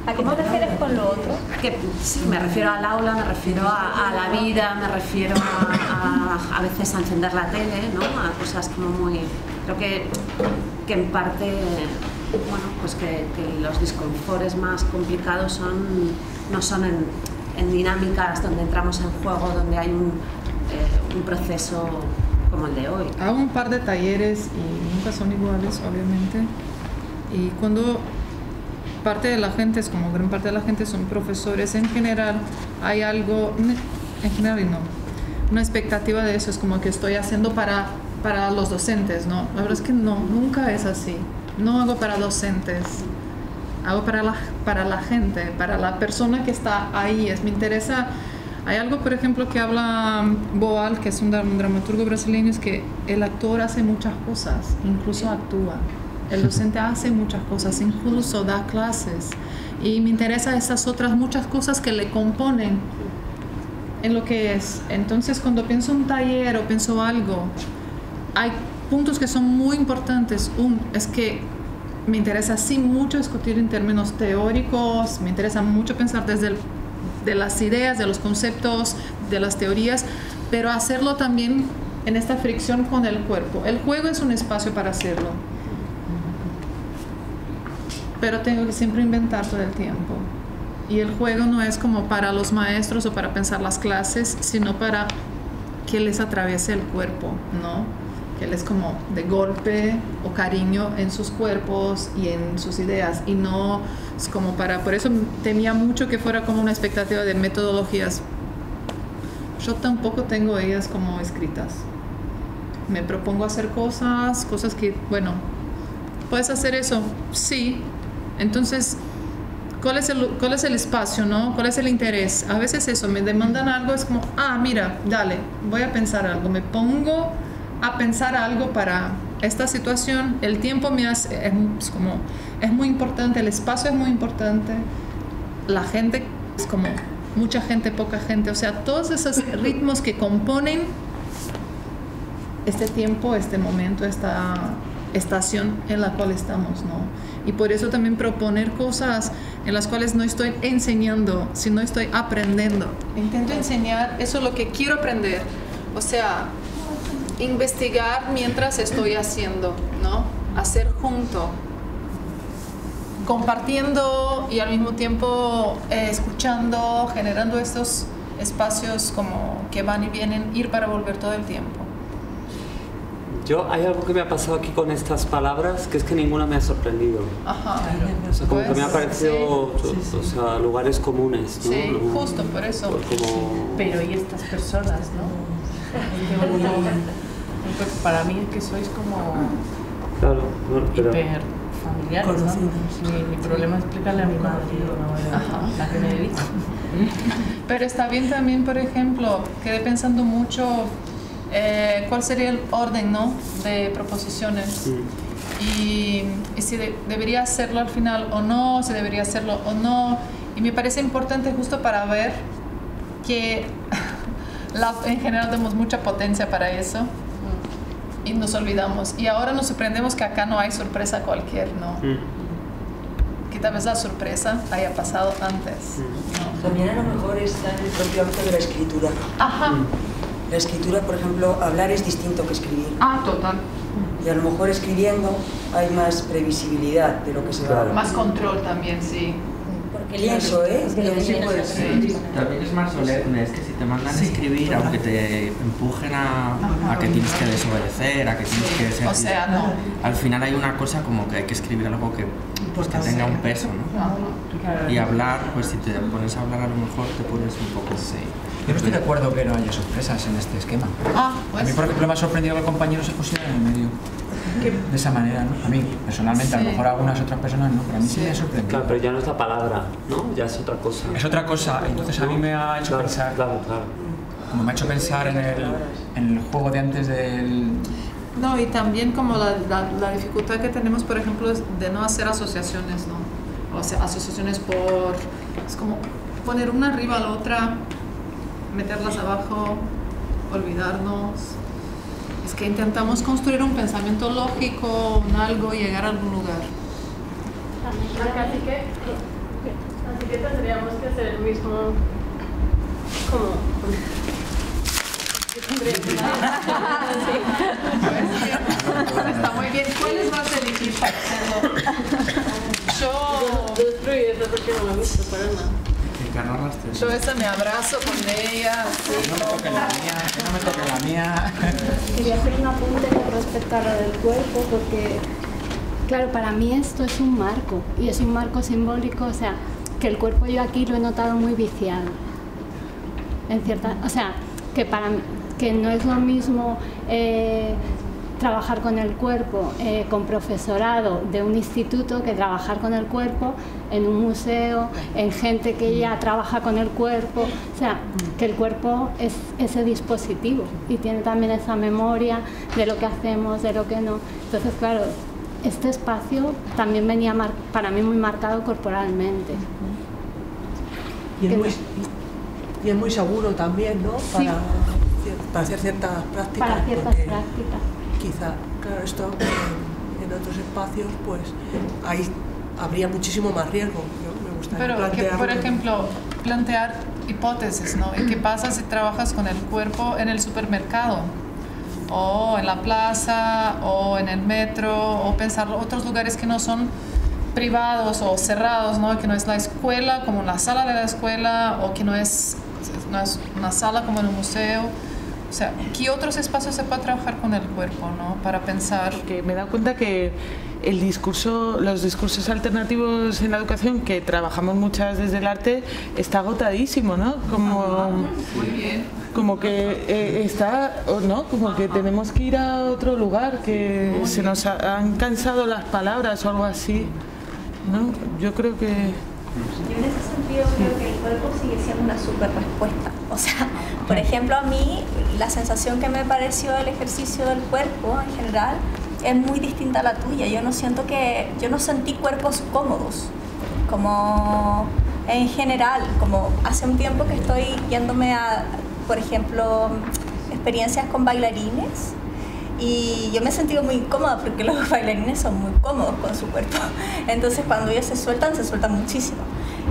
¿A qué te refieres con lo otro? Que sí, me refiero al aula, me refiero a, a la vida, me refiero a, a, a veces a encender la tele, ¿no? A cosas como muy. Creo que, que en parte, bueno, pues que, que los disconfortes más complicados son, no son en, en dinámicas donde entramos en juego, donde hay un, eh, un proceso como el de hoy. Hago un par de talleres y nunca son iguales, obviamente. Y cuando parte de la gente, es como gran parte de la gente son profesores, en general hay algo, en general no, una expectativa de eso, es como que estoy haciendo para, para los docentes, ¿no? La verdad es que no, nunca es así. No hago para docentes, hago para la, para la gente, para la persona que está ahí. Es, me interesa. Hay algo, por ejemplo, que habla Boal, que es un un dramaturgo brasileño, es que el actor hace muchas cosas, incluso actúa. El docente hace muchas cosas, incluso da clases. Y me interesa esas otras muchas cosas que le componen en lo que es. Entonces, cuando pienso un taller o pienso algo, hay puntos que son muy importantes. Un es que me interesa sí mucho discutir en términos teóricos, me interesa mucho pensar desde de las ideas, de los conceptos, de las teorías, pero hacerlo también en esta fricción con el cuerpo. El juego es un espacio para hacerlo, pero tengo que siempre inventar todo el tiempo. Y el juego no es como para los maestros o para pensar las clases, sino para que les atraviese el cuerpo, ¿no? Que les como de golpe o cariño en sus cuerpos y en sus ideas y no es como para, por eso temía mucho que fuera como una expectativa de metodologías. Yo tampoco tengo ellas como escritas. Me propongo hacer cosas, cosas que, bueno, ¿puedes hacer eso? Sí. Entonces, ¿cuál es, el, ¿cuál es el espacio, no? ¿Cuál es el interés? A veces eso, me demandan algo, es como, ah, mira, dale, voy a pensar algo, me pongo a pensar algo para esta situación, el tiempo me hace, es, como, es muy importante, el espacio es muy importante, la gente es como mucha gente, poca gente, o sea, todos esos ritmos que componen este tiempo, este momento, esta estación en la cual estamos, ¿no? Y por eso también proponer cosas en las cuales no estoy enseñando, sino estoy aprendiendo. Intento enseñar, eso es lo que quiero aprender. O sea, investigar mientras estoy haciendo, ¿no? Hacer junto, compartiendo y al mismo tiempo eh, escuchando, generando estos espacios como que van y vienen, ir para volver todo el tiempo. Yo, hay algo que me ha pasado aquí con estas palabras, que es que ninguna me ha sorprendido. Ajá. O sea, como que me ha Pues, parecido, sí. o sea, lugares comunes, ¿no? Sí, No- justo por eso. Como... Pero y estas personas, ¿no? Qué bonito. Pues Para mí es que sois como Claro, bueno, pero... hiper familiares, ¿no? Mi, mi problema es explicarle a mi madre, ¿no? Ajá. la que me dedico. Pero está bien también, por ejemplo, quedé pensando mucho eh, cuál sería el orden ¿no? de proposiciones y, y si de- debería hacerlo al final o no, si debería hacerlo o no. Y me parece importante justo para ver que la- en general damos mucha potencia para eso y nos olvidamos. Y ahora nos sorprendemos que acá no hay sorpresa cualquier, ¿no? Que tal vez la sorpresa haya pasado antes. También a lo mejor está en el propio ámbito de la escritura. Ajá. La escritura, por ejemplo, hablar es distinto que escribir. Ah, total. Y a lo mejor escribiendo hay más previsibilidad de lo que se va a hablar. Más control también, sí. Pienso, ¿eh? Pienso, puede ser. También es más solemne, es que si te mandan a escribir, aunque te empujen a, a que tienes que desobedecer, a que tienes que ser... O sea, no. Al final hay una cosa como que hay que escribir algo que, pues, que tenga un peso, ¿no? Y hablar, pues si te pones a hablar a lo mejor te pones un poco... Sí. Yo no estoy de acuerdo que no haya sorpresas en este esquema. Ah, A mí, por ejemplo, me ha sorprendido que el compañero se pusiera en el medio. De esa manera, ¿no? A mí, personalmente, a lo mejor a algunas otras personas no, pero a mí sí, me ha sorprendido. Claro, pero ya no es la palabra, ¿no? Ya es otra cosa. Es otra cosa, entonces a mí me ha hecho pensar. Claro, claro. Como me ha hecho pensar en el, en el juego de antes del. No, y también como la, la, la dificultad que tenemos, por ejemplo, es de no hacer asociaciones, ¿no? O sea, asociaciones por... Es como poner una arriba a la otra, meterlas abajo, olvidarnos. Es que intentamos construir un pensamiento lógico, un algo, llegar a algún lugar. Así que, así que tendríamos que hacer el mismo como Está muy bien. ¿Cuáles vas a elegir para hacerlo? Yo... Eso porque no me gusta para nada. Que. Yo esa me abrazo con ella. así No me toques la mía, que no me toques la mía. Quería hacer un apunte con respecto a lo del cuerpo, porque, claro, para mí esto es un marco, y es un marco simbólico, o sea, que el cuerpo yo aquí lo he notado muy viciado. En cierta, o sea, que para que no es lo mismo eh, trabajar con el cuerpo eh, con profesorado de un instituto que trabajar con el cuerpo en un museo, en gente que ya trabaja con el cuerpo, o sea, que el cuerpo es ese dispositivo y tiene también esa memoria de lo que hacemos, de lo que no. Entonces, claro, este espacio también venía mar- para mí muy marcado corporalmente. Y es, muy, no- y es muy seguro también, ¿no? Sí. Para, para hacer ciertas prácticas. Para ciertas porque prácticas. Quizá, claro, esto en, en otros espacios, pues ahí habría muchísimo más riesgo. ¿no? Me gustaría Pero, que, plantearlo. por ejemplo, plantear hipótesis, ¿no? ¿Y qué pasa si trabajas con el cuerpo en el supermercado? O en la plaza, o en el metro, o pensar otros lugares que no son privados o cerrados, ¿no? Que no es la escuela como la sala de la escuela, o que no es, no es una sala como en un museo. O sea, ¿qué otros espacios se puede trabajar con el cuerpo, ¿no? Para pensar. Que me he dado cuenta que el discurso, los discursos alternativos en la educación que trabajamos muchas desde el arte está agotadísimo, ¿no? Como, Muy bien. como que eh, está, no, como que tenemos que ir a otro lugar, que se nos ha- han cansado las palabras o algo así, ¿no? Yo creo que Yo en ese sentido creo que el cuerpo sigue siendo una super respuesta. O sea, por ejemplo, a mí la sensación que me pareció del ejercicio del cuerpo en general es muy distinta a la tuya. Yo no siento que, yo no sentí cuerpos cómodos, como en general, como hace un tiempo que estoy yéndome a, por ejemplo, experiencias con bailarines y yo me he sentido muy incómoda porque los bailarines son muy cómodos con su cuerpo. Entonces cuando ellos se sueltan, se sueltan muchísimo.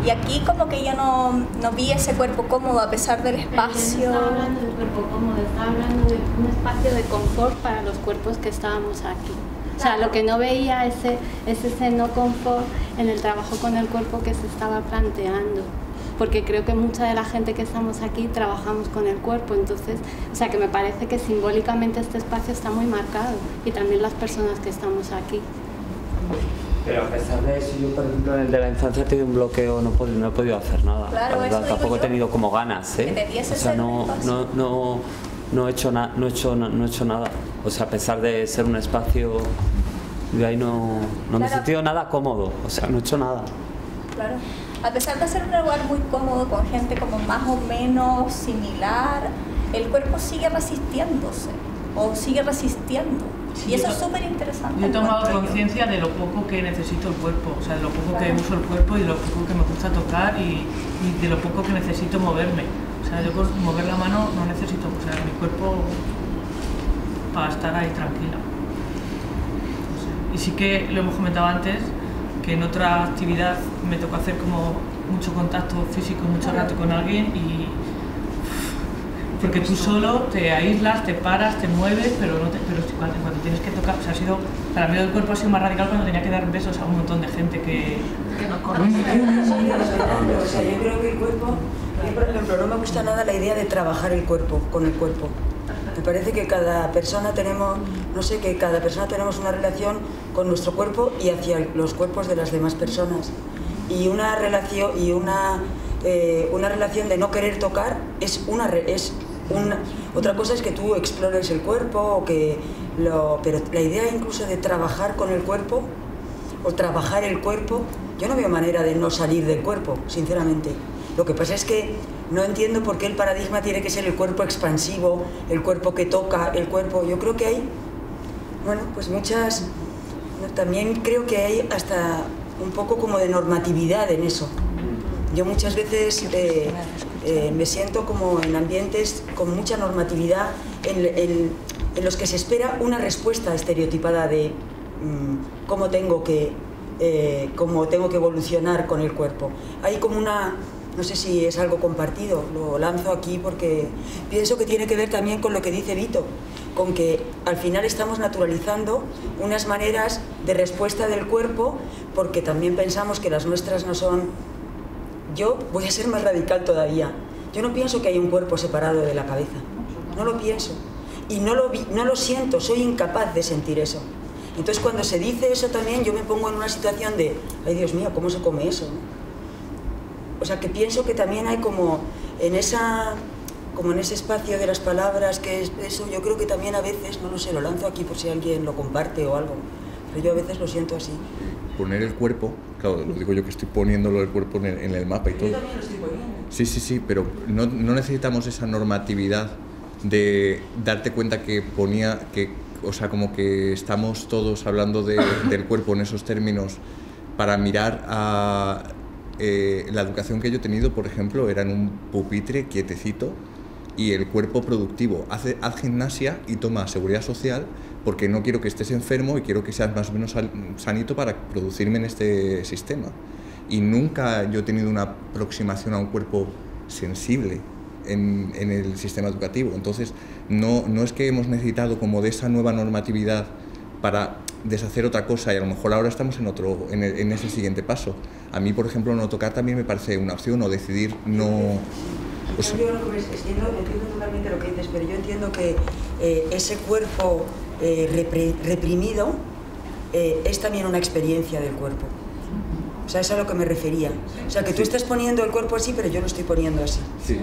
Y aquí como que yo no, no vi ese cuerpo cómodo a pesar del espacio. No estaba hablando de cuerpo cómodo, estaba hablando de un espacio de confort para los cuerpos que estábamos aquí. O sea, lo que no veía ese, es ese no confort en el trabajo con el cuerpo que se estaba planteando porque creo que mucha de la gente que estamos aquí trabajamos con el cuerpo, entonces, o sea que me parece que simbólicamente este espacio está muy marcado y también las personas que estamos aquí. Pero a pesar de eso, yo por ejemplo en el de la infancia he tenido un bloqueo, no, he podido- no he podido hacer nada. Claro, La verdad, eso tampoco he tenido como ganas, ¿eh? O sea, no, no, no, no, he hecho na- no, he hecho, no he hecho nada. O sea, a pesar de ser un espacio, yo ahí no, no me he Claro. sentido nada cómodo. O sea, no he hecho nada. Claro. A pesar de ser un lugar muy cómodo con gente como más o menos similar, el cuerpo sigue resistiéndose o sigue resistiendo. Sí, y eso es súper interesante. Yo he tomado conciencia de lo poco que necesito el cuerpo, o sea, de lo poco que uso el cuerpo y de lo poco que me gusta tocar y, y de lo poco que necesito moverme. O sea, yo con mover la mano no necesito, o sea, mi cuerpo para estar ahí tranquila. Y sí que lo hemos comentado antes, que en otra actividad me tocó hacer como mucho contacto físico mucho rato con alguien y porque tú solo te aíslas, te paras, te mueves, pero, no te- pero cuando, cuando tienes que tocar, o sea, ha sido, para mí el cuerpo ha sido más radical cuando tenía que dar besos a un montón de gente que, que no O sea, yo creo que el cuerpo, a mí por ejemplo, no me gusta nada la idea de trabajar el cuerpo con el cuerpo. Me parece que cada persona tenemos, no sé, que cada persona tenemos una relación con nuestro cuerpo y hacia los cuerpos de las demás personas. Y una relación y una, eh, una relación de no querer tocar es una es una, otra cosa es que tú explores el cuerpo o que lo, pero la idea incluso de trabajar con el cuerpo o trabajar el cuerpo, yo no veo manera de no salir del cuerpo, sinceramente. Lo que pasa es que no entiendo por qué el paradigma tiene que ser el cuerpo expansivo, el cuerpo que toca, el cuerpo. Yo creo que hay, bueno, pues muchas. También creo que hay hasta un poco como de normatividad en eso. Yo muchas veces eh, eh, me siento como en ambientes con mucha normatividad en, en- en los que se espera una respuesta estereotipada de mm, cómo tengo que eh, cómo tengo que evolucionar con el cuerpo. Hay como una no sé si es algo compartido, lo lanzo aquí porque pienso que tiene que ver también con lo que dice Vito, con que al final estamos naturalizando unas maneras de respuesta del cuerpo porque también pensamos que las nuestras no son yo voy a ser más radical todavía. Yo no pienso que hay un cuerpo separado de la cabeza. No lo pienso. Y no lo, vi- no lo siento, soy incapaz de sentir eso. Entonces cuando se dice eso también yo me pongo en una situación de, ay Dios mío, ¿cómo se come eso? O sea que pienso que también hay como en esa como en ese espacio de las palabras que es eso, yo creo que también a veces, no lo sé, lo lanzo aquí por si alguien lo comparte o algo, pero yo a veces lo siento así. poner el cuerpo, claro, lo digo yo que estoy poniéndolo el cuerpo en el, en el mapa y todo. Yo también lo estoy poniendo. Sí, sí, sí, pero no, no necesitamos esa normatividad de darte cuenta que ponía, que, o sea, como que estamos todos hablando de- del cuerpo en esos términos para mirar a eh, la educación que yo he tenido, por ejemplo, era en un pupitre quietecito y el cuerpo productivo. Haz, haz gimnasia y toma seguridad social porque no quiero que estés enfermo y quiero que seas más o menos sanito para producirme en este sistema. Y nunca yo he tenido una aproximación a un cuerpo sensible en, en el sistema educativo. Entonces, no, no es que hemos necesitado como de esa nueva normatividad para deshacer otra cosa y a lo mejor ahora estamos en, otro, en, el- en ese siguiente paso. A mí, por ejemplo, no tocar también me parece una opción o decidir no... pues- Yo lo que entiendo, entiendo totalmente lo que dices, pero yo entiendo que eh, ese cuerpo eh, repre- reprimido eh, es también una experiencia del cuerpo. O sea, es a lo que me refería. O sea, que tú estás poniendo el cuerpo así, pero yo lo estoy poniendo así. Sí.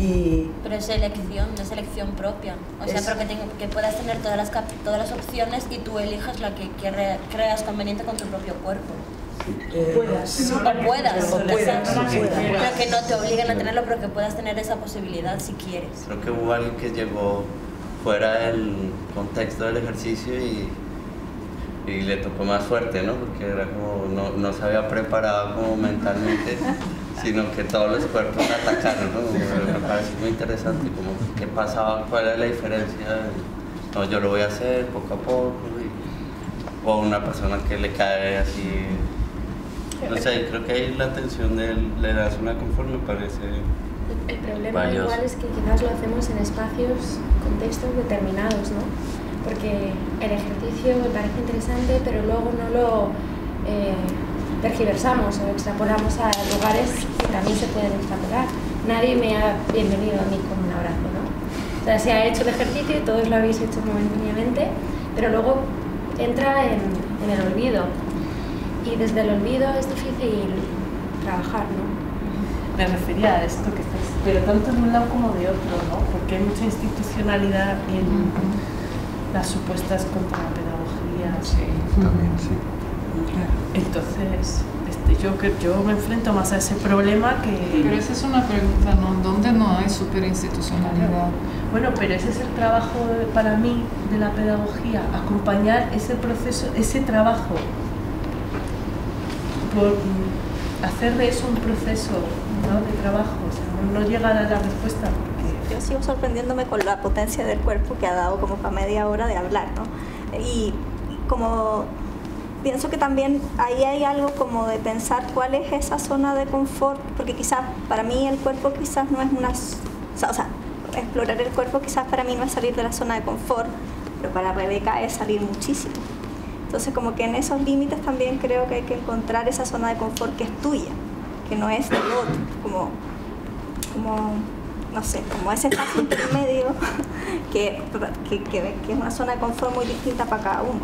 Y Pero es elección, es elección propia. O sea, Es- pero que, tengo- que puedas tener todas las, todas las opciones y tú elijas la que quiere- creas conveniente con tu propio cuerpo. Eh, puedas. O puedas. O puedas, Exacto. sí, puedas. Pero que no te obliguen a tenerlo, pero que puedas tener esa posibilidad si quieres. Creo que hubo alguien que llegó fuera del contexto del ejercicio y, y le tocó más fuerte, ¿no? Porque era como, no, no se había preparado como mentalmente, sino que todos los cuerpos atacaron, ¿no? Me parece muy interesante, como qué pasaba, cuál era la diferencia. No, yo lo voy a hacer poco a poco. y- o una persona que le cae así. No sé, creo que ahí la tensión del- de la zona confort me parece El problema valioso. igual es que quizás lo hacemos en espacios, contextos determinados, ¿no? Porque el ejercicio me parece interesante, pero luego no lo eh, tergiversamos o extrapolamos a lugares que también se pueden extrapolar. Nadie me ha bienvenido a mí con un abrazo, ¿no? O sea, se ha hecho el ejercicio y todos lo habéis hecho momentáneamente, pero luego entra en, en el olvido. Y desde el olvido es difícil trabajar, ¿no? Me refería a esto que estás, pero tanto de un lado como de otro, ¿no? Porque hay mucha institucionalidad en las supuestas contra la pedagogía. Sí, también, sí. Entonces, este, yo, que- yo me enfrento más a ese problema que... Pero esa es una pregunta, ¿no? ¿Dónde no hay superinstitucionalidad? Bueno, pero ese es el trabajo de- para mí de la pedagogía, acompañar ese proceso, ese trabajo, por mm, hacer de eso un proceso ¿no? de trabajo, o sea, no, no llegar a la respuesta. porque- Yo sigo sorprendiéndome con la potencia del cuerpo que ha dado como para media hora de hablar, ¿no? Y como pienso que también ahí hay algo como de pensar cuál es esa zona de confort, porque quizás para mí el cuerpo quizás no es una... O sea, explorar el cuerpo quizás para mí no es salir de la zona de confort, pero para Rebeca es salir muchísimo. Entonces como que en esos límites también creo que hay que encontrar esa zona de confort que es tuya, que no es del otro, como, como no sé, como ese espacio intermedio que, que- que es una zona de confort muy distinta para cada uno,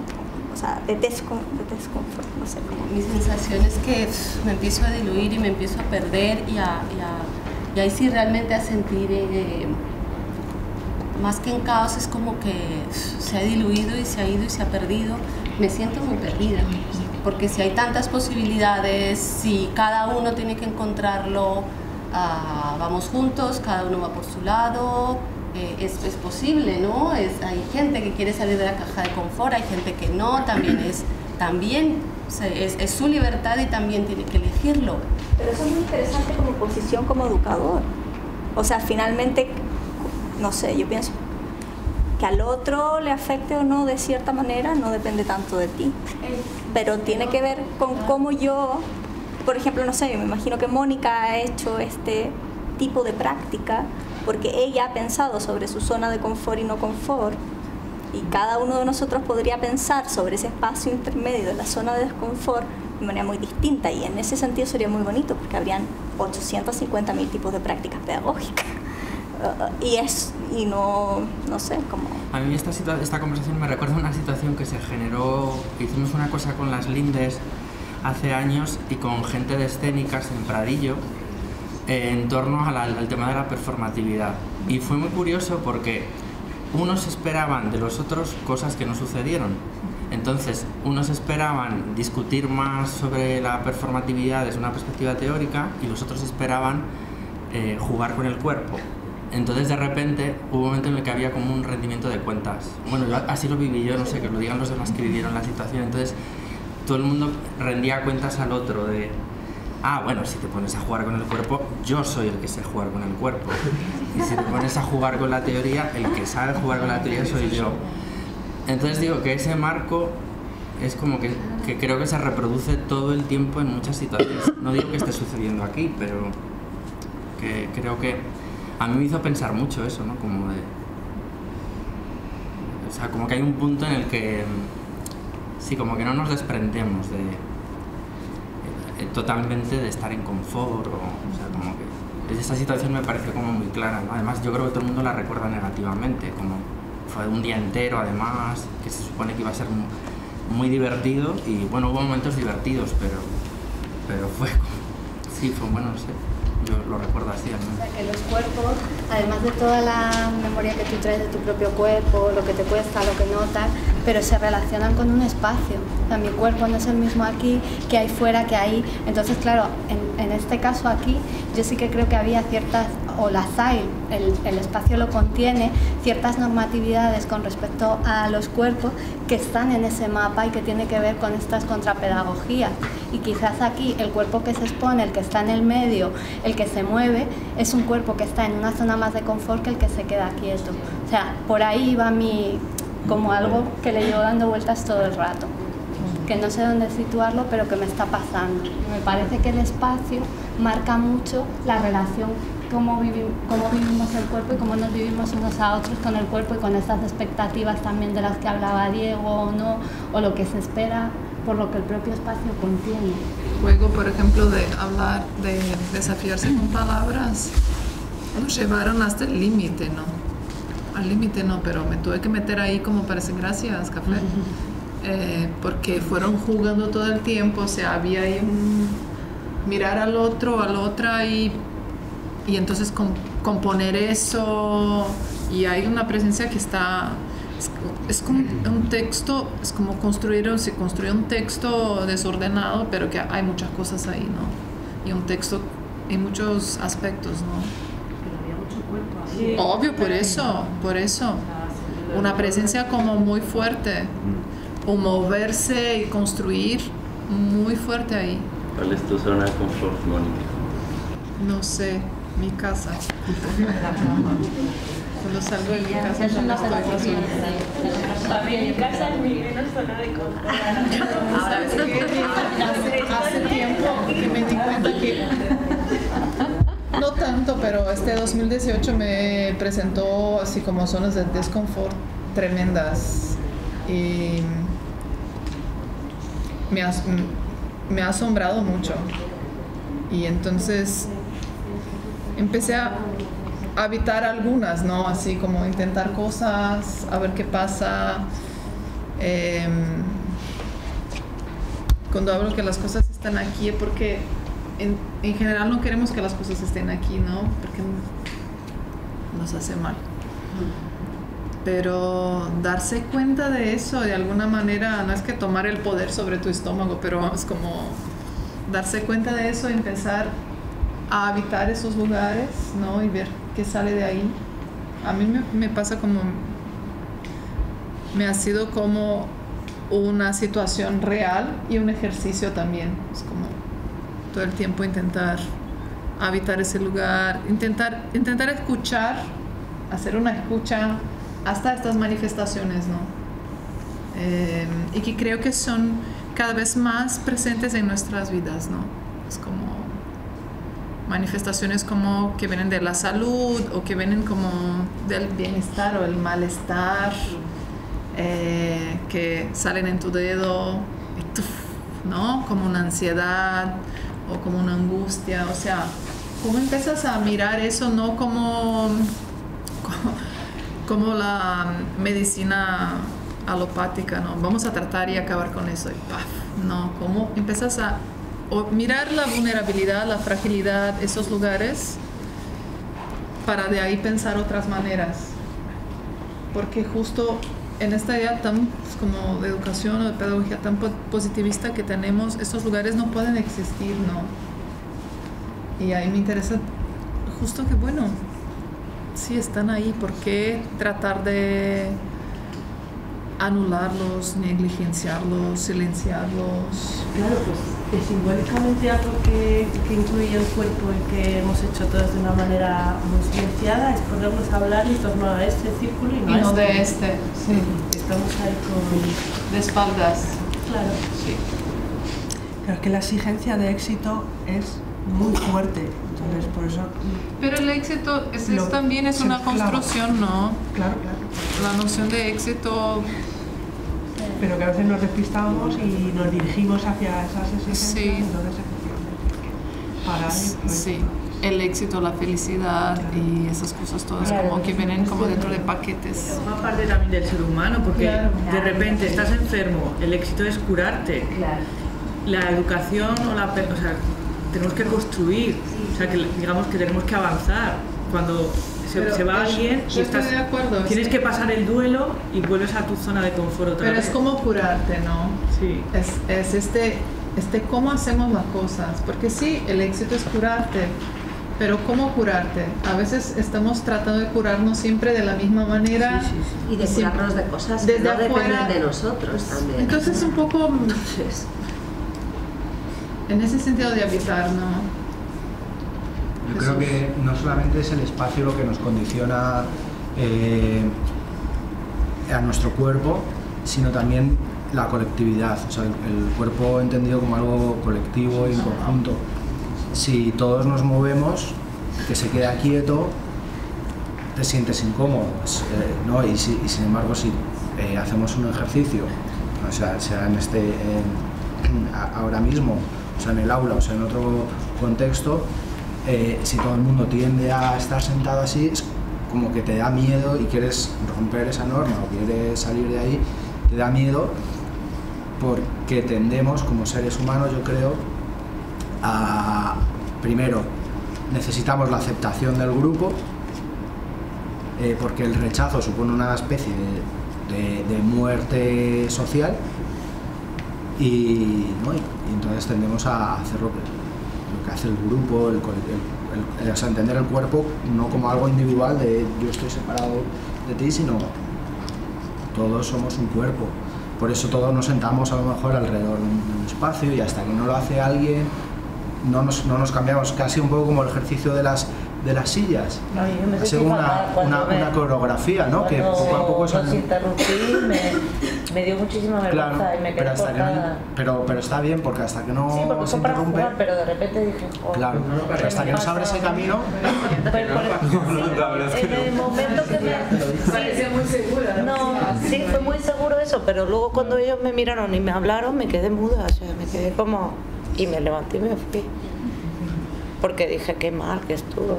o sea, de, descon, de desconfort, no sé cómo. Mi sensación es que pff, me empiezo a diluir y me empiezo a perder y, a, y, a- y ahí sí realmente a sentir, eh, más que en caos, es como que pff, se ha diluido y se ha ido y se ha perdido. Me siento muy perdida, porque si hay tantas posibilidades, si cada uno tiene que encontrarlo, ah, vamos juntos, cada uno va por su lado, eh, es, es posible, ¿no? Es, hay gente que quiere salir de la caja de confort, hay gente que no, también es, también se- es, es su libertad y también tiene que elegirlo. Pero eso es muy interesante como posición como educador. O sea, finalmente, no sé, yo pienso que al otro le afecte o no de cierta manera no depende tanto de ti. Pero tiene que ver con cómo yo, por ejemplo, no sé, me imagino que Mónica ha hecho este tipo de práctica porque ella ha pensado sobre su zona de confort y no confort. Y cada uno de nosotros podría pensar sobre ese espacio intermedio de la zona de desconfort de manera muy distinta y en ese sentido sería muy bonito porque habrían 850 mil tipos de prácticas pedagógicas. Uh, y es, y no, no sé, como... A mí esta, esta conversación me recuerda una situación que se generó, hicimos una cosa con las lindes hace años y con gente de escénicas en Pradillo eh, en torno al tema de la performatividad. Y fue muy curioso porque unos esperaban de los otros cosas que no sucedieron. Entonces, unos esperaban discutir más sobre la performatividad desde una perspectiva teórica y los otros esperaban eh, jugar con el cuerpo. Entonces, de repente, hubo un momento en el que había como un rendimiento de cuentas. Bueno, yo así lo viví yo, no sé, que lo digan los demás que vivieron la situación. Entonces, todo el mundo rendía cuentas al otro de, ah, bueno, si te pones a jugar con el cuerpo, yo soy el que sé jugar con el cuerpo. Y si te pones a jugar con la teoría, el que sabe jugar con la teoría soy yo. Entonces digo que ese marco es como que, que creo que se reproduce todo el tiempo en muchas situaciones. No digo que esté sucediendo aquí, pero que creo que a mí me hizo pensar mucho eso, ¿no? Como de... O sea, como que hay un punto en el que... Sí, como que no nos desprendemos de... eh, totalmente de estar en confort o, o sea, como que... Esa situación me parece como muy clara. Además, yo creo que todo el mundo la recuerda negativamente, como fue un día entero además, que se supone que iba a ser mu- muy divertido y bueno, hubo momentos divertidos, pero, pero fue. Sí, fue bueno, no sé, yo lo recuerdo así al O sea, que los cuerpos, además de toda la memoria que tú traes de tu propio cuerpo, lo que te cuesta, lo que notas, pero se relacionan con un espacio. O sea, mi cuerpo no es el mismo aquí que ahí fuera, que ahí. Entonces, claro, en este caso aquí, yo sí que creo que había ciertas, o las hay, el, el espacio lo contiene, ciertas normatividades con respecto a los cuerpos que están en ese mapa y que tiene que ver con estas contrapedagogías. Y quizás aquí el cuerpo que se expone, el que está en el medio, el que se mueve, es un cuerpo que está en una zona más de confort que el que se queda quieto. O sea, por ahí va mi, como algo que le llevo dando vueltas todo el rato, que no sé dónde situarlo, pero que me está pasando. Me parece que el espacio marca mucho la relación, cómo, vivi- cómo vivimos el cuerpo y cómo nos vivimos unos a otros con el cuerpo y con estas expectativas también de las que hablaba Diego o no, o lo que se espera por lo que el propio espacio contiene. Luego, por ejemplo, de hablar, de desafiarse con palabras, nos llevaron hasta el límite, ¿no? Al límite no, pero me tuve que meter ahí como parece gracias, café. Eh, porque fueron jugando todo el tiempo, o sea, había ahí un mirar al otro, a la otra y, y entonces com- componer eso y hay una presencia que está es, es como un texto, es como construir, un- se construye un texto desordenado, pero que hay muchas cosas ahí, ¿no? Y un texto en muchos aspectos, ¿no? Obvio, por eso, por eso. Una presencia como muy fuerte, un moverse y construir muy fuerte ahí. ¿Cuál es tu zona de confort, Mónica? No sé, mi casa. Cuando salgo de mi casa Es ya no una estoy zona bien. También mi casa es mi menos zona de confort. ¿Sabes qué? Hace, tiempo que me di cuenta que no tanto, pero este 2018 me presentó así como zonas de desconfort tremendas y me ha, me ha asombrado mucho. Y entonces empecé a habitar algunas, ¿no? Así como intentar cosas, a ver qué pasa. Em, cuando hablo que las cosas están aquí es porque en, en general no queremos que las cosas estén aquí, ¿no? Porque nos hace mal. Pero darse cuenta de eso de alguna manera, no es que tomar el poder sobre tu estómago, pero es como darse cuenta de eso empezar a habitar esos lugares, ¿no? Y ver qué sale de ahí. A mí me, me pasa como, me ha sido como una situación real y un ejercicio también. Es como todo el tiempo intentar habitar ese lugar, intentar, intentar escuchar, hacer una escucha hasta estas manifestaciones, ¿no? Eh, y que creo que son cada vez más presentes en nuestras vidas, ¿no? Es como manifestaciones como que vienen de la salud o que vienen como del bienestar o el malestar, eh, que salen en tu dedo, ¿no? Como una ansiedad o como una angustia, o sea, ¿cómo empiezas a mirar eso no como, como la medicina alopática, ¿no? Vamos a tratar y acabar con eso y ¡paf! No, ¿cómo empiezas a mirar la vulnerabilidad, la fragilidad, esos lugares, para de ahí pensar otras maneras. Porque justo en esta idea tan pues, como de educación o de pedagogía tan po- positivista que tenemos, estos lugares no pueden existir, ¿no? Y ahí me interesa justo que, bueno, sí están ahí, ¿por qué tratar de anularlos, negligenciarlos, silenciarlos? Claro, pues que simbólicamente algo que, que incluye el cuerpo y que hemos hecho todos de una manera muy silenciada es ponernos a hablar en torno a este círculo y no, Y a no este. de este, sí. Estamos ahí con... De espaldas. Claro. Sí. Pero es que la exigencia de éxito es muy fuerte. Entonces, por eso. Pero el éxito es, es también es una claro. construcción, ¿no? Claro, claro. La noción de éxito, Pero que a veces nos despistamos y nos dirigimos hacia esas exigencias. Sí. Entonces, parar y- sí, el éxito, la felicidad y esas cosas todas Claro. como que vienen como dentro de paquetes. Forma parte también del ser humano, porque Claro. de repente estás enfermo, el éxito es curarte. La educación o la... O sea, tenemos que construir, o sea, que digamos que tenemos que avanzar. cuando se, Pero se va alguien yo y estoy estás, de acuerdo, tienes sí. que pasar el duelo y vuelves a tu zona de confort otra Pero vez. es como curarte, ¿no? Sí. Es, es este, este cómo hacemos las cosas. Porque sí, el éxito es curarte. Pero ¿cómo curarte? A veces estamos tratando de curarnos siempre de la misma manera. Y de curarnos de cosas que desde no dependen afuera. de nosotros también. Entonces un poco en ese sentido de habitar, ¿no? Yo creo que no solamente es el espacio lo que nos condiciona eh, a nuestro cuerpo, sino también la colectividad, o sea, el, el cuerpo entendido como algo colectivo y en conjunto. Si todos nos movemos, que se queda quieto, te sientes incómodo, es, eh, ¿no? Y, si- y sin embargo, si eh, hacemos un ejercicio, o sea, sea en este, ahora mismo, o sea, en el aula, o sea, en otro contexto, eh, si todo el mundo tiende a estar sentado así, es como que te da miedo y quieres romper esa norma o quieres salir de ahí, te da miedo porque tendemos como seres humanos, yo creo, a, primero, necesitamos la aceptación del grupo, eh, porque el rechazo supone una especie de, muerte social y, ¿no? entonces tendemos a hacer lo que, lo que hace el grupo, el, el- entender el cuerpo no como algo individual de yo estoy separado de ti, sino todos somos un cuerpo. Por eso todos nos sentamos a lo mejor alrededor de un, de un espacio y hasta que no lo hace alguien no nos, no nos cambiamos. Casi un poco como el ejercicio de las, de las sillas. No, yo me Ha sentí sido una, una, me- una coreografía, ¿no? Que cuando poco a poco eso... interrumpí, me, me dio muchísima vergüenza Claro, y me quedé pero, hasta que no, pero, pero está bien porque hasta que no Sí, porque se interrumpe... jugar, pero de repente dije, joder, Claro, pero hasta que no se abre ese camino... en el momento que me... Parecía muy segura. No, sí, fue muy seguro eso, pero luego cuando ellos me miraron y me hablaron, me quedé muda, o sea, me quedé como... Y me levanté y me fui. Porque dije, qué mal que estuvo.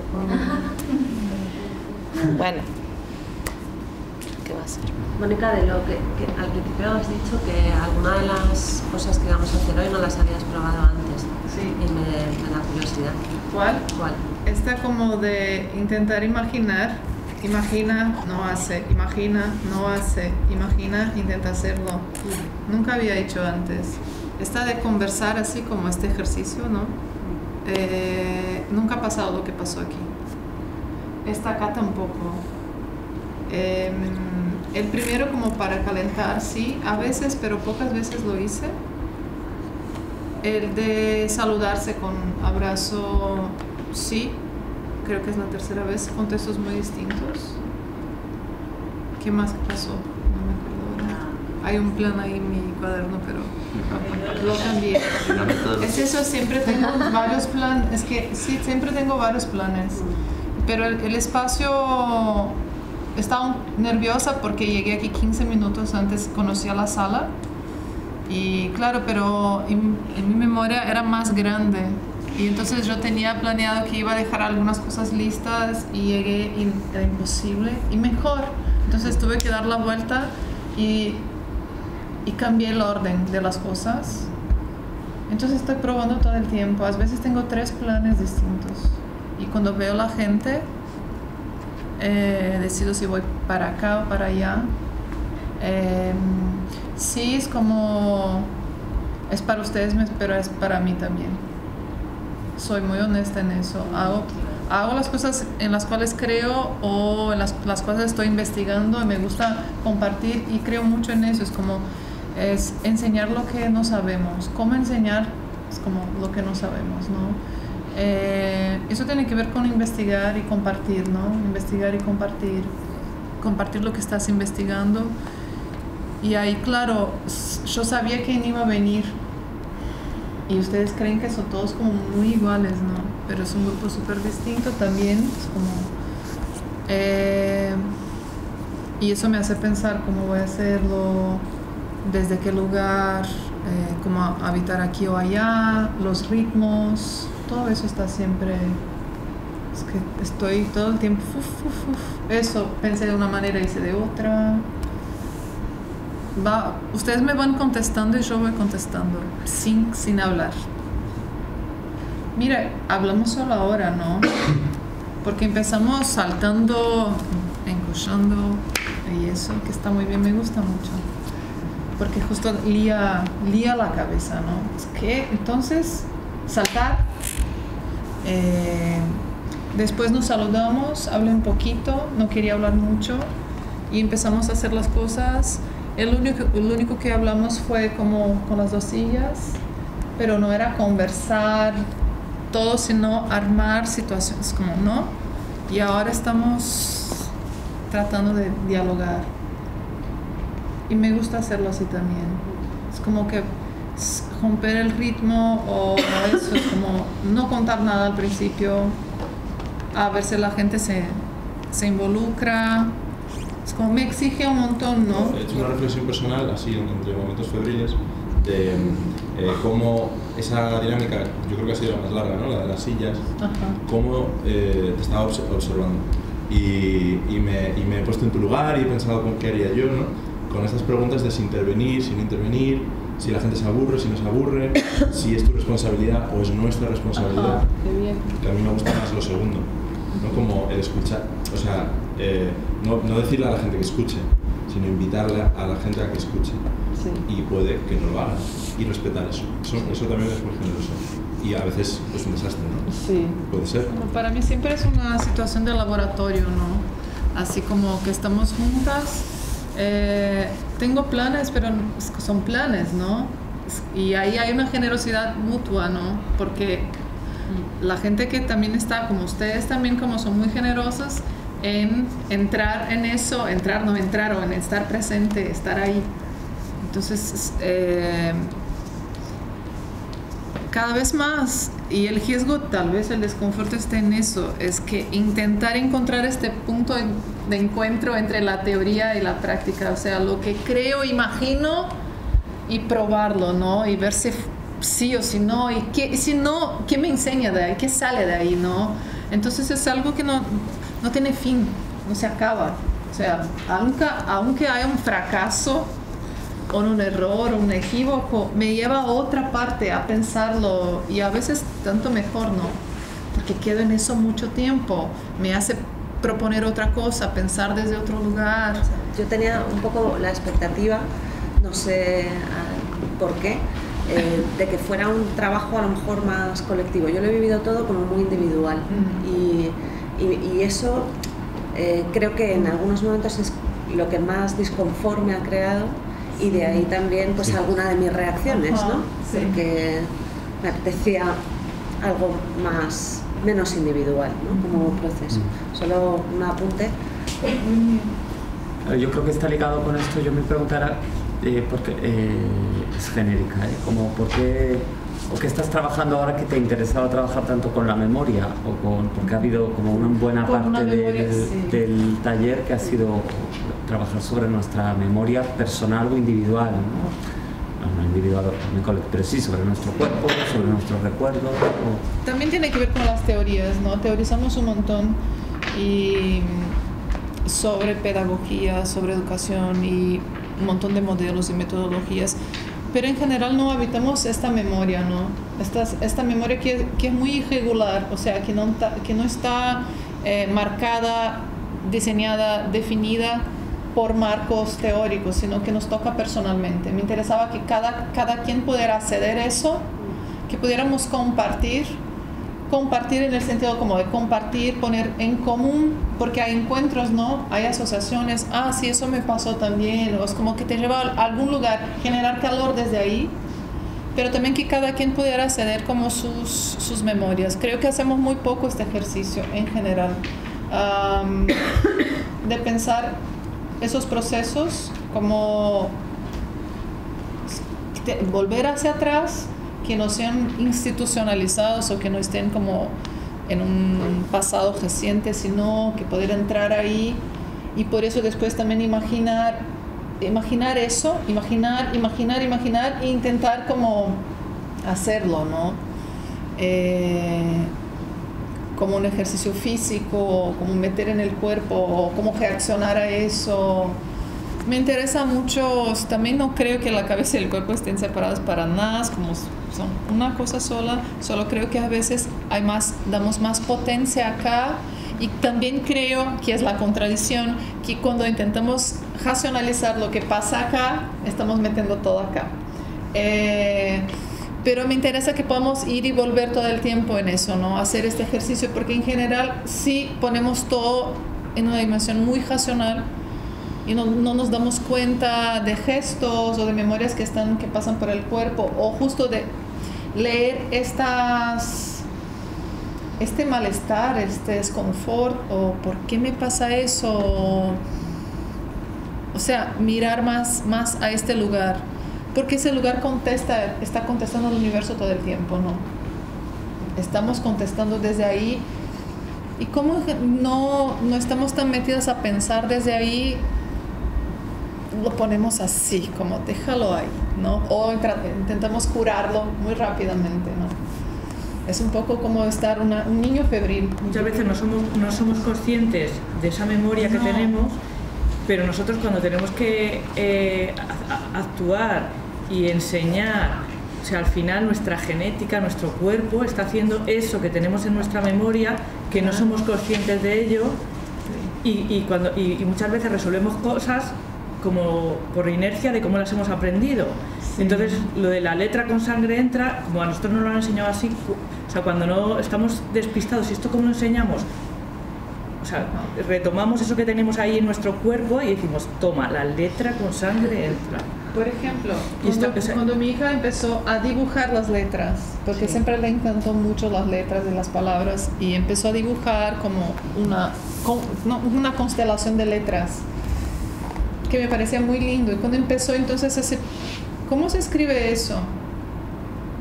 Bueno, ¿qué va a ser? Mónica, de lo que, que al principio has dicho que alguna de las cosas que vamos a hacer hoy no las habías probado antes. Sí. Y me, me da curiosidad. ¿Cuál? ¿Cuál? Esta como de intentar imaginar, imagina, no hace, imagina, no hace, imagina, intenta hacerlo. Nunca había hecho antes. Esta de conversar así como este ejercicio, ¿no? Eh, nunca ha pasado lo que pasó aquí. Esta acá tampoco. Em, el primero como para calentar, sí, a veces, pero pocas veces lo hice. El de saludarse con abrazo, sí, creo que es la tercera vez, contextos muy distintos. ¿Qué más pasó? No me acuerdo ahora. Hay un plan ahí en mi cuaderno, pero lo cambié. Es eso, siempre tengo varios planes, es que sí, siempre tengo varios planes, pero el, el espacio, estaba nerviosa porque llegué aquí 15 minutos antes, conocí a la sala y claro, pero en, en mi memoria era más grande y entonces yo tenía planeado que iba a dejar algunas cosas listas y llegué y era imposible y mejor, entonces tuve que dar la vuelta y, y cambié el orden de las cosas. Entonces estoy probando todo el tiempo. A veces tengo tres planes distintos. Y cuando veo la gente, eh, decido si voy para acá o para allá. Eh, sí, es como... Es para ustedes, pero es para mí también. Soy muy honesta en eso. Hago, hago las cosas en las cuales creo o en las, las cosas estoy investigando y me gusta compartir y creo mucho en eso. Es como es enseñar lo que no sabemos. ¿Cómo enseñar? Es como lo que no sabemos, ¿no? Eh, eso tiene que ver con investigar y compartir, ¿no? Investigar y compartir. Compartir lo que estás investigando. Y ahí, claro, yo sabía quién iba a venir. Y ustedes creen que son todos como muy iguales, ¿no? Pero es un grupo súper distinto también. Es como... eh, y eso me hace pensar cómo voy a hacerlo, desde qué lugar, eh, cómo habitar aquí o allá, los ritmos, todo eso está siempre... Es que estoy todo el tiempo... uf, uf, uf. Eso, pensé de una manera, hice de otra. Ustedes me van contestando y yo voy contestando, sin, sin hablar. Mira, hablamos solo ahora, ¿no? porque empezamos saltando, encochando y eso que está muy bien, me gusta mucho. Porque justo lía, lía la cabeza, ¿no? Es que entonces saltar, eh, después nos saludamos, hablé un poquito, no quería hablar mucho y empezamos a hacer las cosas. El único, el único que hablamos fue como con las dos sillas, pero no era conversar todo, sino armar situaciones como, ¿no? Y ahora estamos tratando de dialogar. Y me gusta hacerlo así también. Es como que romper el ritmo o eso, es como no contar nada al principio, a ver si la gente se, se involucra. Es como me exige un montón, ¿no? He hecho una reflexión personal, así entre momentos febriles, de eh, cómo esa dinámica, yo creo que ha sido la más larga, ¿no? la de las sillas, Ajá. cómo eh, te estaba obs- observando. Y, y me, y me he puesto en tu lugar y he pensado con qué haría yo, ¿no? Con estas preguntas de si intervenir, si no intervenir, si la gente se aburre, si no se aburre, si es tu responsabilidad o es nuestra responsabilidad. Ajá, qué bien. Que a mí me gusta más lo segundo, ¿no? Como el escuchar, o sea, eh, no, no decirle a la gente que escuche, sino invitarle a la gente a que escuche. Sí. Y puede que no lo haga y respetar eso. Eso, eso también es muy generoso. Y a veces es un desastre, ¿no? Sí. Puede ser. Bueno, para mí siempre es una situación de laboratorio, ¿no? Así como que estamos juntas. Eh, tengo planes, pero son planes, ¿no? Y ahí hay una generosidad mutua, ¿no? Porque la gente que también está, como ustedes también, como son muy generosas en entrar en eso, entrar, no entrar, o en estar presente, estar ahí. Entonces, es, eh, cada vez más, y el riesgo, tal vez el desconforto esté en eso, es que intentar encontrar este punto de encuentro entre la teoría y la práctica, o sea, lo que creo, imagino y probarlo, ¿no? Y ver si f- sí o si no, y qué, si no, ¿qué me enseña de ahí? ¿Qué sale de ahí, no? Entonces es algo que no, no tiene fin, no se acaba. O sea, aunque, aunque haya un fracaso, o un error, un equívoco, me lleva a otra parte, a pensarlo y a veces tanto mejor, ¿no? Porque quedo en eso mucho tiempo, me hace proponer otra cosa, pensar desde otro lugar. Yo tenía un poco la expectativa, no sé ah, por qué, eh, de que fuera un trabajo a lo mejor más colectivo. Yo lo he vivido todo como muy individual y, y- y eso eh, creo que en algunos momentos es lo que más disconfort me ha creado y de ahí también pues alguna de mis reacciones, Ajá, ¿no? sí. Porque me apetecía algo más menos individual, ¿no? Como proceso. Solo un apunte. Yo creo que está ligado con esto. Yo me preguntara, eh, porque eh, es genérica, ¿eh? Como por qué, o qué estás trabajando ahora que te interesaba trabajar tanto con la memoria, o con, porque ha habido como una buena Con parte una memoria, del, sí. del taller que ha sido trabajar sobre nuestra memoria personal o individual, ¿no? No, no individual, pero sí sobre nuestro cuerpo, sobre nuestros recuerdos. o- También tiene que ver con las teorías, ¿no? Teorizamos un montón y mm, sobre pedagogía, sobre educación y un montón de modelos y metodologías, pero en general no habitamos esta memoria, ¿no? Esta, esta memoria que, que es muy irregular, o sea, que no, que no está eh, marcada, diseñada, definida por marcos teóricos, sino que nos toca personalmente. Me interesaba que cada, cada quien pudiera acceder a eso, que pudiéramos compartir, compartir en el sentido como de compartir, poner en común, porque hay encuentros, ¿no? Hay asociaciones, ah, sí, eso me pasó también, o es como que te lleva a algún lugar, generar calor desde ahí, pero también que cada quien pudiera acceder como sus, sus memorias. Creo que hacemos muy poco este ejercicio en general, am, de pensar esos procesos como volver hacia atrás, que no sean institucionalizados o que no estén como en un pasado reciente, sino que poder entrar ahí y por eso después también imaginar, imaginar eso, imaginar, imaginar, imaginar e intentar como hacerlo, ¿no? Eh, como un ejercicio físico, como meter en el cuerpo, o cómo reaccionar a eso. Me interesa mucho, también no creo que la cabeza y el cuerpo estén separados para nada, como son una cosa sola, solo creo que a veces hay más, damos más potencia acá Y también creo que es la contradicción que cuando intentamos racionalizar lo que pasa acá, estamos metiendo todo acá. Eh, pero me interesa que podamos ir y volver todo el tiempo en eso, ¿no? Hacer este ejercicio, porque en general sí ponemos todo en una dimensión muy racional y no, no, nos damos cuenta de gestos o de memorias que, están, que pasan por el cuerpo o justo de leer estas, este malestar, este desconfort o por qué me pasa eso. O sea, mirar más, más a este lugar porque ese lugar contesta, está contestando al universo todo el tiempo, ¿no? Estamos contestando desde ahí. Y como no, no estamos tan metidos a pensar desde ahí, lo ponemos así, como déjalo ahí, ¿no? O intentamos curarlo muy rápidamente, ¿no? Es un poco como estar una, un niño febril. Muchas veces no somos, no somos conscientes de esa memoria que No. tenemos, pero nosotros cuando tenemos que eh, actuar y enseñar, o sea, al final nuestra genética, nuestro cuerpo está haciendo eso que tenemos en nuestra memoria, que no somos conscientes de ello, y, y cuando, y, y muchas veces resolvemos cosas como por inercia de cómo las hemos aprendido. Entonces, lo de la letra con sangre entra, como a nosotros nos lo han enseñado así, o sea, cuando no estamos despistados, ¿y esto cómo lo enseñamos? O sea, retomamos eso que tenemos ahí en nuestro cuerpo y decimos, toma, la letra con sangre entra. Por ejemplo, cuando, cuando mi hija empezó a dibujar las letras, porque siempre le encantó mucho las letras de las palabras, y empezó a dibujar como una, una constelación de letras, que me parecía muy lindo. Y cuando empezó entonces ese, ¿cómo se escribe eso?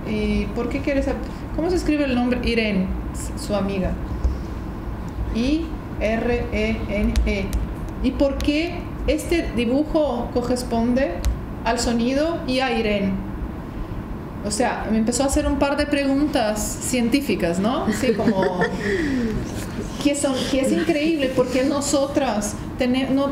¿Y por qué quieres saber? ¿Cómo se escribe el nombre Irene, su amiga? I-R-E-N-E. ¿Y por qué este dibujo corresponde al sonido y a Irene? O sea, me empezó a hacer un par de preguntas científicas, ¿no? Sí, como que, son, que es increíble porque nosotras, no,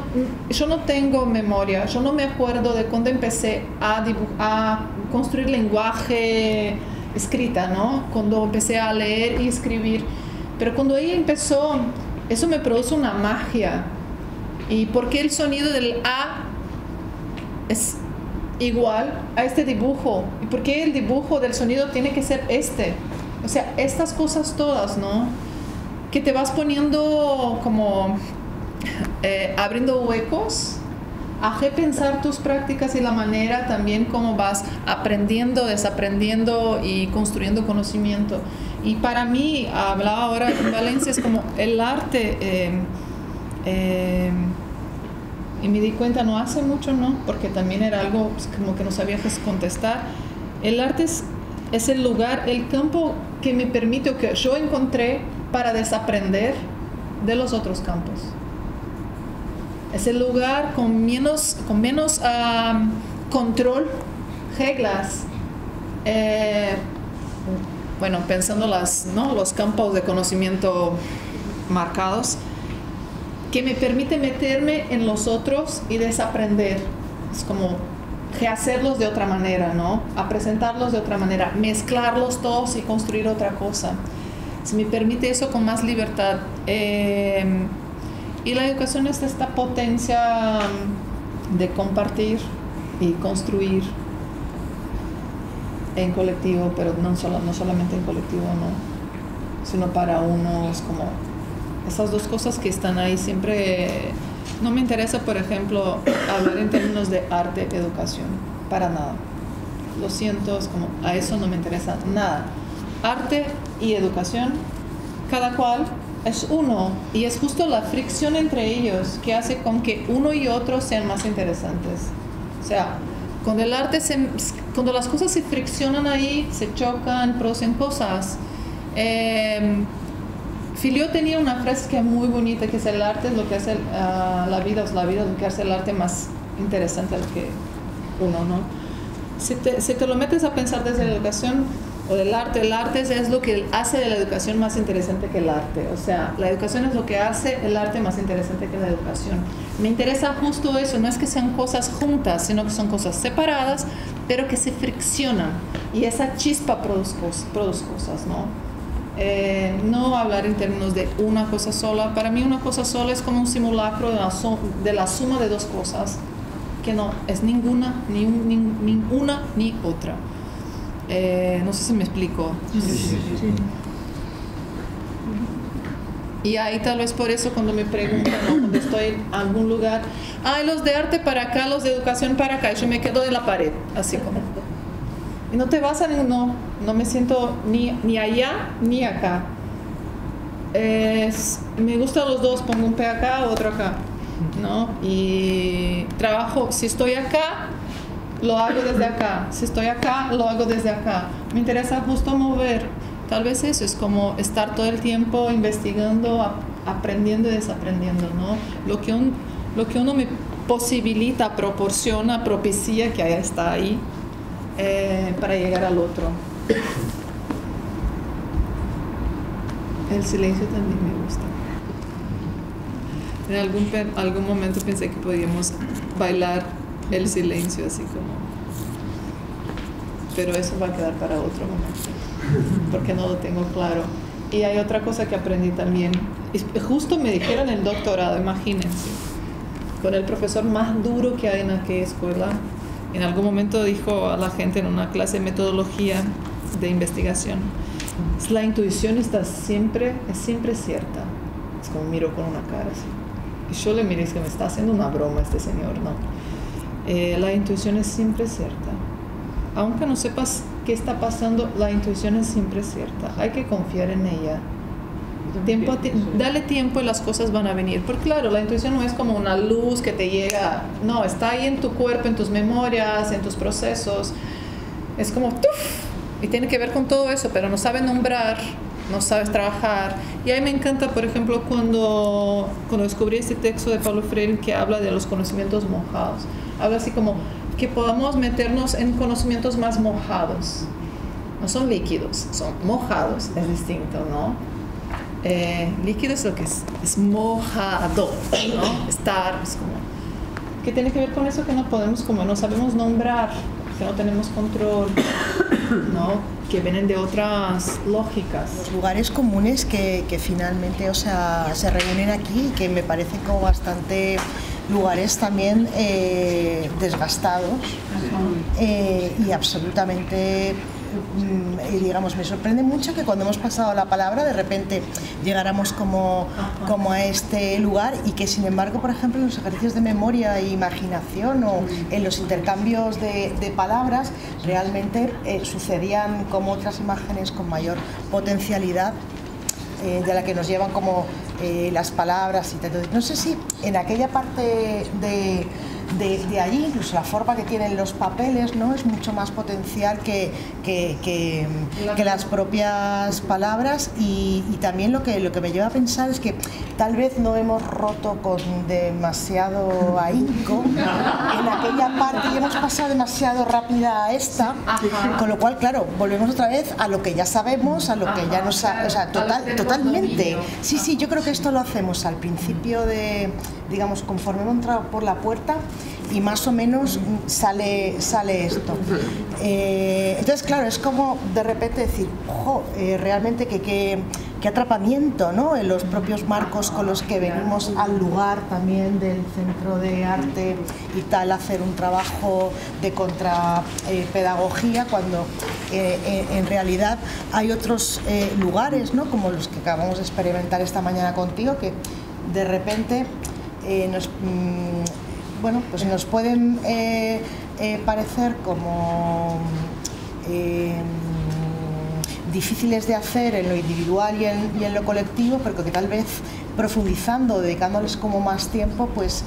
yo no tengo memoria, yo no me acuerdo de cuando empecé a, a construir lenguaje escrita, ¿no? Cuando empecé a leer y escribir. Pero cuando ella empezó, eso me produce una magia. ¿Y por qué el sonido del A es igual a este dibujo? ¿Y por qué el dibujo del sonido tiene que ser este? O sea, estas cosas todas, ¿no? Que te vas poniendo como eh, abriendo huecos a repensar tus prácticas y la manera también como vas aprendiendo, desaprendiendo y construyendo conocimiento. Y para mí, hablaba ahora en Valencia, es como el arte, eh, eh, y me di cuenta no hace mucho, ¿no? Porque también era algo pues, como que no sabía contestar. El arte es, es el lugar, el campo que me permite, o que yo encontré para desaprender de los otros campos. Es el lugar con menos, con menos am, control, reglas. eh, bueno, pensando las, ¿no? los campos de conocimiento marcados, que me permite meterme en los otros y desaprender. Es como rehacerlos de otra manera, ¿no? A presentarlos de otra manera, mezclarlos todos y construir otra cosa. Se me permite eso con más libertad. Eh, y la educación es esta potencia mm, de compartir y construir en colectivo, pero no, solo, no solamente en colectivo, ¿no? sino para unos, como esas dos cosas que están ahí siempre. No me interesa, por ejemplo, hablar en términos de arte, educación, para nada. Lo siento, es como a eso no me interesa nada. Arte y educación, cada cual es uno y es justo la fricción entre ellos que hace con que uno y otro sean más interesantes. O sea, cuando el arte se, cuando las cosas se friccionan ahí, se chocan, producen cosas. Eh, Filio tenía una frase que es muy bonita, que es el arte es lo que hace ah, la vida, es la vida lo que hace el arte más interesante al que uno, ¿no? Si te, si te lo metes a pensar desde la educación o del arte, el arte es, lo que hace de la educación más interesante que el arte. O sea, la educación es lo que hace el arte más interesante que la educación. Me interesa justo eso, no es que sean cosas juntas, sino que son cosas separadas, pero que se friccionan. Y esa chispa produce, produce cosas, ¿no? Eh, no hablar en términos de una cosa sola. Para mí una cosa sola es como un simulacro de la, de la suma de dos cosas, que no es ninguna, ni, un- ni, ni una ni otra. Eh, no sé si me explico. Y ahí tal vez por eso cuando me preguntan, ¿no? cuando estoy en algún lugar, hay los de arte para acá, los de educación para acá, y yo me quedo en la pared, así como. Y no te vas a ningún, no, no me siento ni, ni allá ni acá. Me gustan los dos, pongo un pie acá, otro acá, ¿no? Y trabajo, si estoy acá, lo hago desde acá, si estoy acá, lo hago desde acá. Me interesa justo mover, tal vez eso es como estar todo el tiempo investigando, ap- aprendiendo y desaprendiendo, ¿no? Lo que, un, lo que uno me posibilita, proporciona, propicia que haya está ahí eh, para llegar al otro. El silencio también me gusta. En algún, algún momento pensé que podíamos bailar el silencio así como... Pero eso va a quedar para otro momento, porque no lo tengo claro. Y hay otra cosa que aprendí también. Justo me dijeron el doctorado, imagínense, con el profesor más duro que hay en aquella escuela. En algún momento dijo a la gente en una clase de metodología de investigación, la intuición está siempre, es siempre cierta. Es como miro con una cara así. Y yo le miré y es que me está haciendo una broma este señor, ¿no? Eh, la intuición es siempre cierta. Aunque no sepas qué está pasando, la intuición es siempre cierta. Hay que confiar en ella. Tiempo, dale tiempo y las cosas van a venir. Porque claro, la intuición no es como una luz que te llega. No, está ahí en tu cuerpo, en tus memorias, en tus procesos. Es como ¡tuf! Y tiene que ver con todo eso, pero no sabes nombrar, no sabes trabajar. Y ahí me encanta, por ejemplo, cuando, cuando descubrí este texto de Paulo Freire que habla de los conocimientos mojados. Habla así como que podamos meternos en conocimientos más mojados. No son líquidos, son mojados, es distinto, ¿no? Eh, líquido es lo que es, es mojado, ¿no? Estar, es como... Que tiene que ver con eso que no podemos, como no sabemos nombrar, que no tenemos control, ¿no? Que vienen de otras lógicas. Los lugares comunes que, que finalmente o sea, se reúnen aquí y que me parecen como bastante lugares también eh, desgastados eh, y absolutamente y digamos me sorprende mucho que cuando hemos pasado la palabra de repente llegáramos como, como a este lugar y que sin embargo por ejemplo en los ejercicios de memoria e imaginación o en los intercambios de, palabras realmente eh, sucedían como otras imágenes con mayor potencialidad eh, de la que nos llevan como eh, las palabras y tal. No sé si en aquella parte de, de, de allí, incluso la forma que tienen los papeles, ¿no? es mucho más potencial que, que, que- que las propias palabras y, y también lo que, lo que me lleva a pensar es que tal vez no hemos roto con demasiado ahínco en aquella parte y hemos pasado demasiado rápida a esta, con lo cual, claro, volvemos otra vez a lo que ya sabemos, a lo que ya nos ha, o sea, total, totalmente. Sí, sí, yo creo que esto lo hacemos al principio de, digamos, conforme hemos entrado por la puerta y más o menos sale, sale esto. Eh, entonces, claro, es como de repente decir, ojo, eh, realmente que, que, qué atrapamiento, ¿no? En los propios marcos con los que venimos al lugar también del centro de arte y tal, hacer un trabajo de contrapedagogía cuando eh, eh, en realidad hay otros eh, lugares, ¿no? Como los que acabamos de experimentar esta mañana contigo, que de repente eh, nos, mm, bueno, pues nos pueden eh, eh, parecer como eh, difíciles de hacer en lo individual y en, lo colectivo, pero que tal vez profundizando, dedicándoles como más tiempo, pues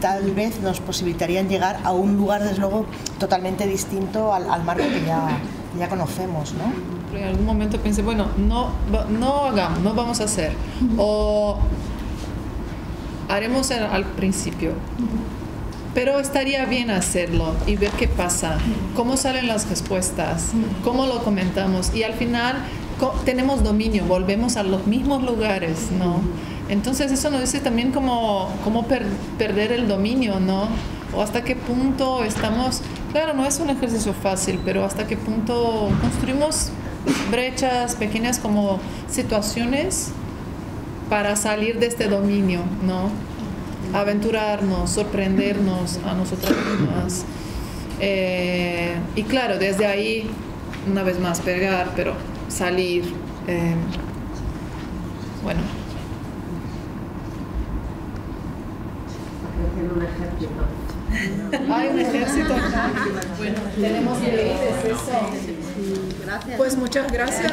tal vez nos posibilitarían llegar a un lugar, desde luego, totalmente distinto al, marco que ya, conocemos, ¿no? En algún momento pensé, bueno, no, no hagamos, no vamos a hacer. O haremos al principio. Pero estaría bien hacerlo y ver qué pasa, cómo salen las respuestas, cómo lo comentamos y al final tenemos dominio, volvemos a los mismos lugares, ¿no? Entonces eso nos dice también cómo, cómo per- perder el dominio, ¿no? O hasta qué punto estamos, claro, no es un ejercicio fácil, pero hasta qué punto construimos brechas, pequeñas como situaciones para salir de este dominio, ¿no? Aventurarnos, sorprendernos a nosotras mismas. Eh, y claro, desde ahí, una vez más, pegar, pero salir. eh, bueno, Haciendo un ejército. hay un ejército. Bueno, tenemos que ir, es eso. Gracias. Pues muchas gracias.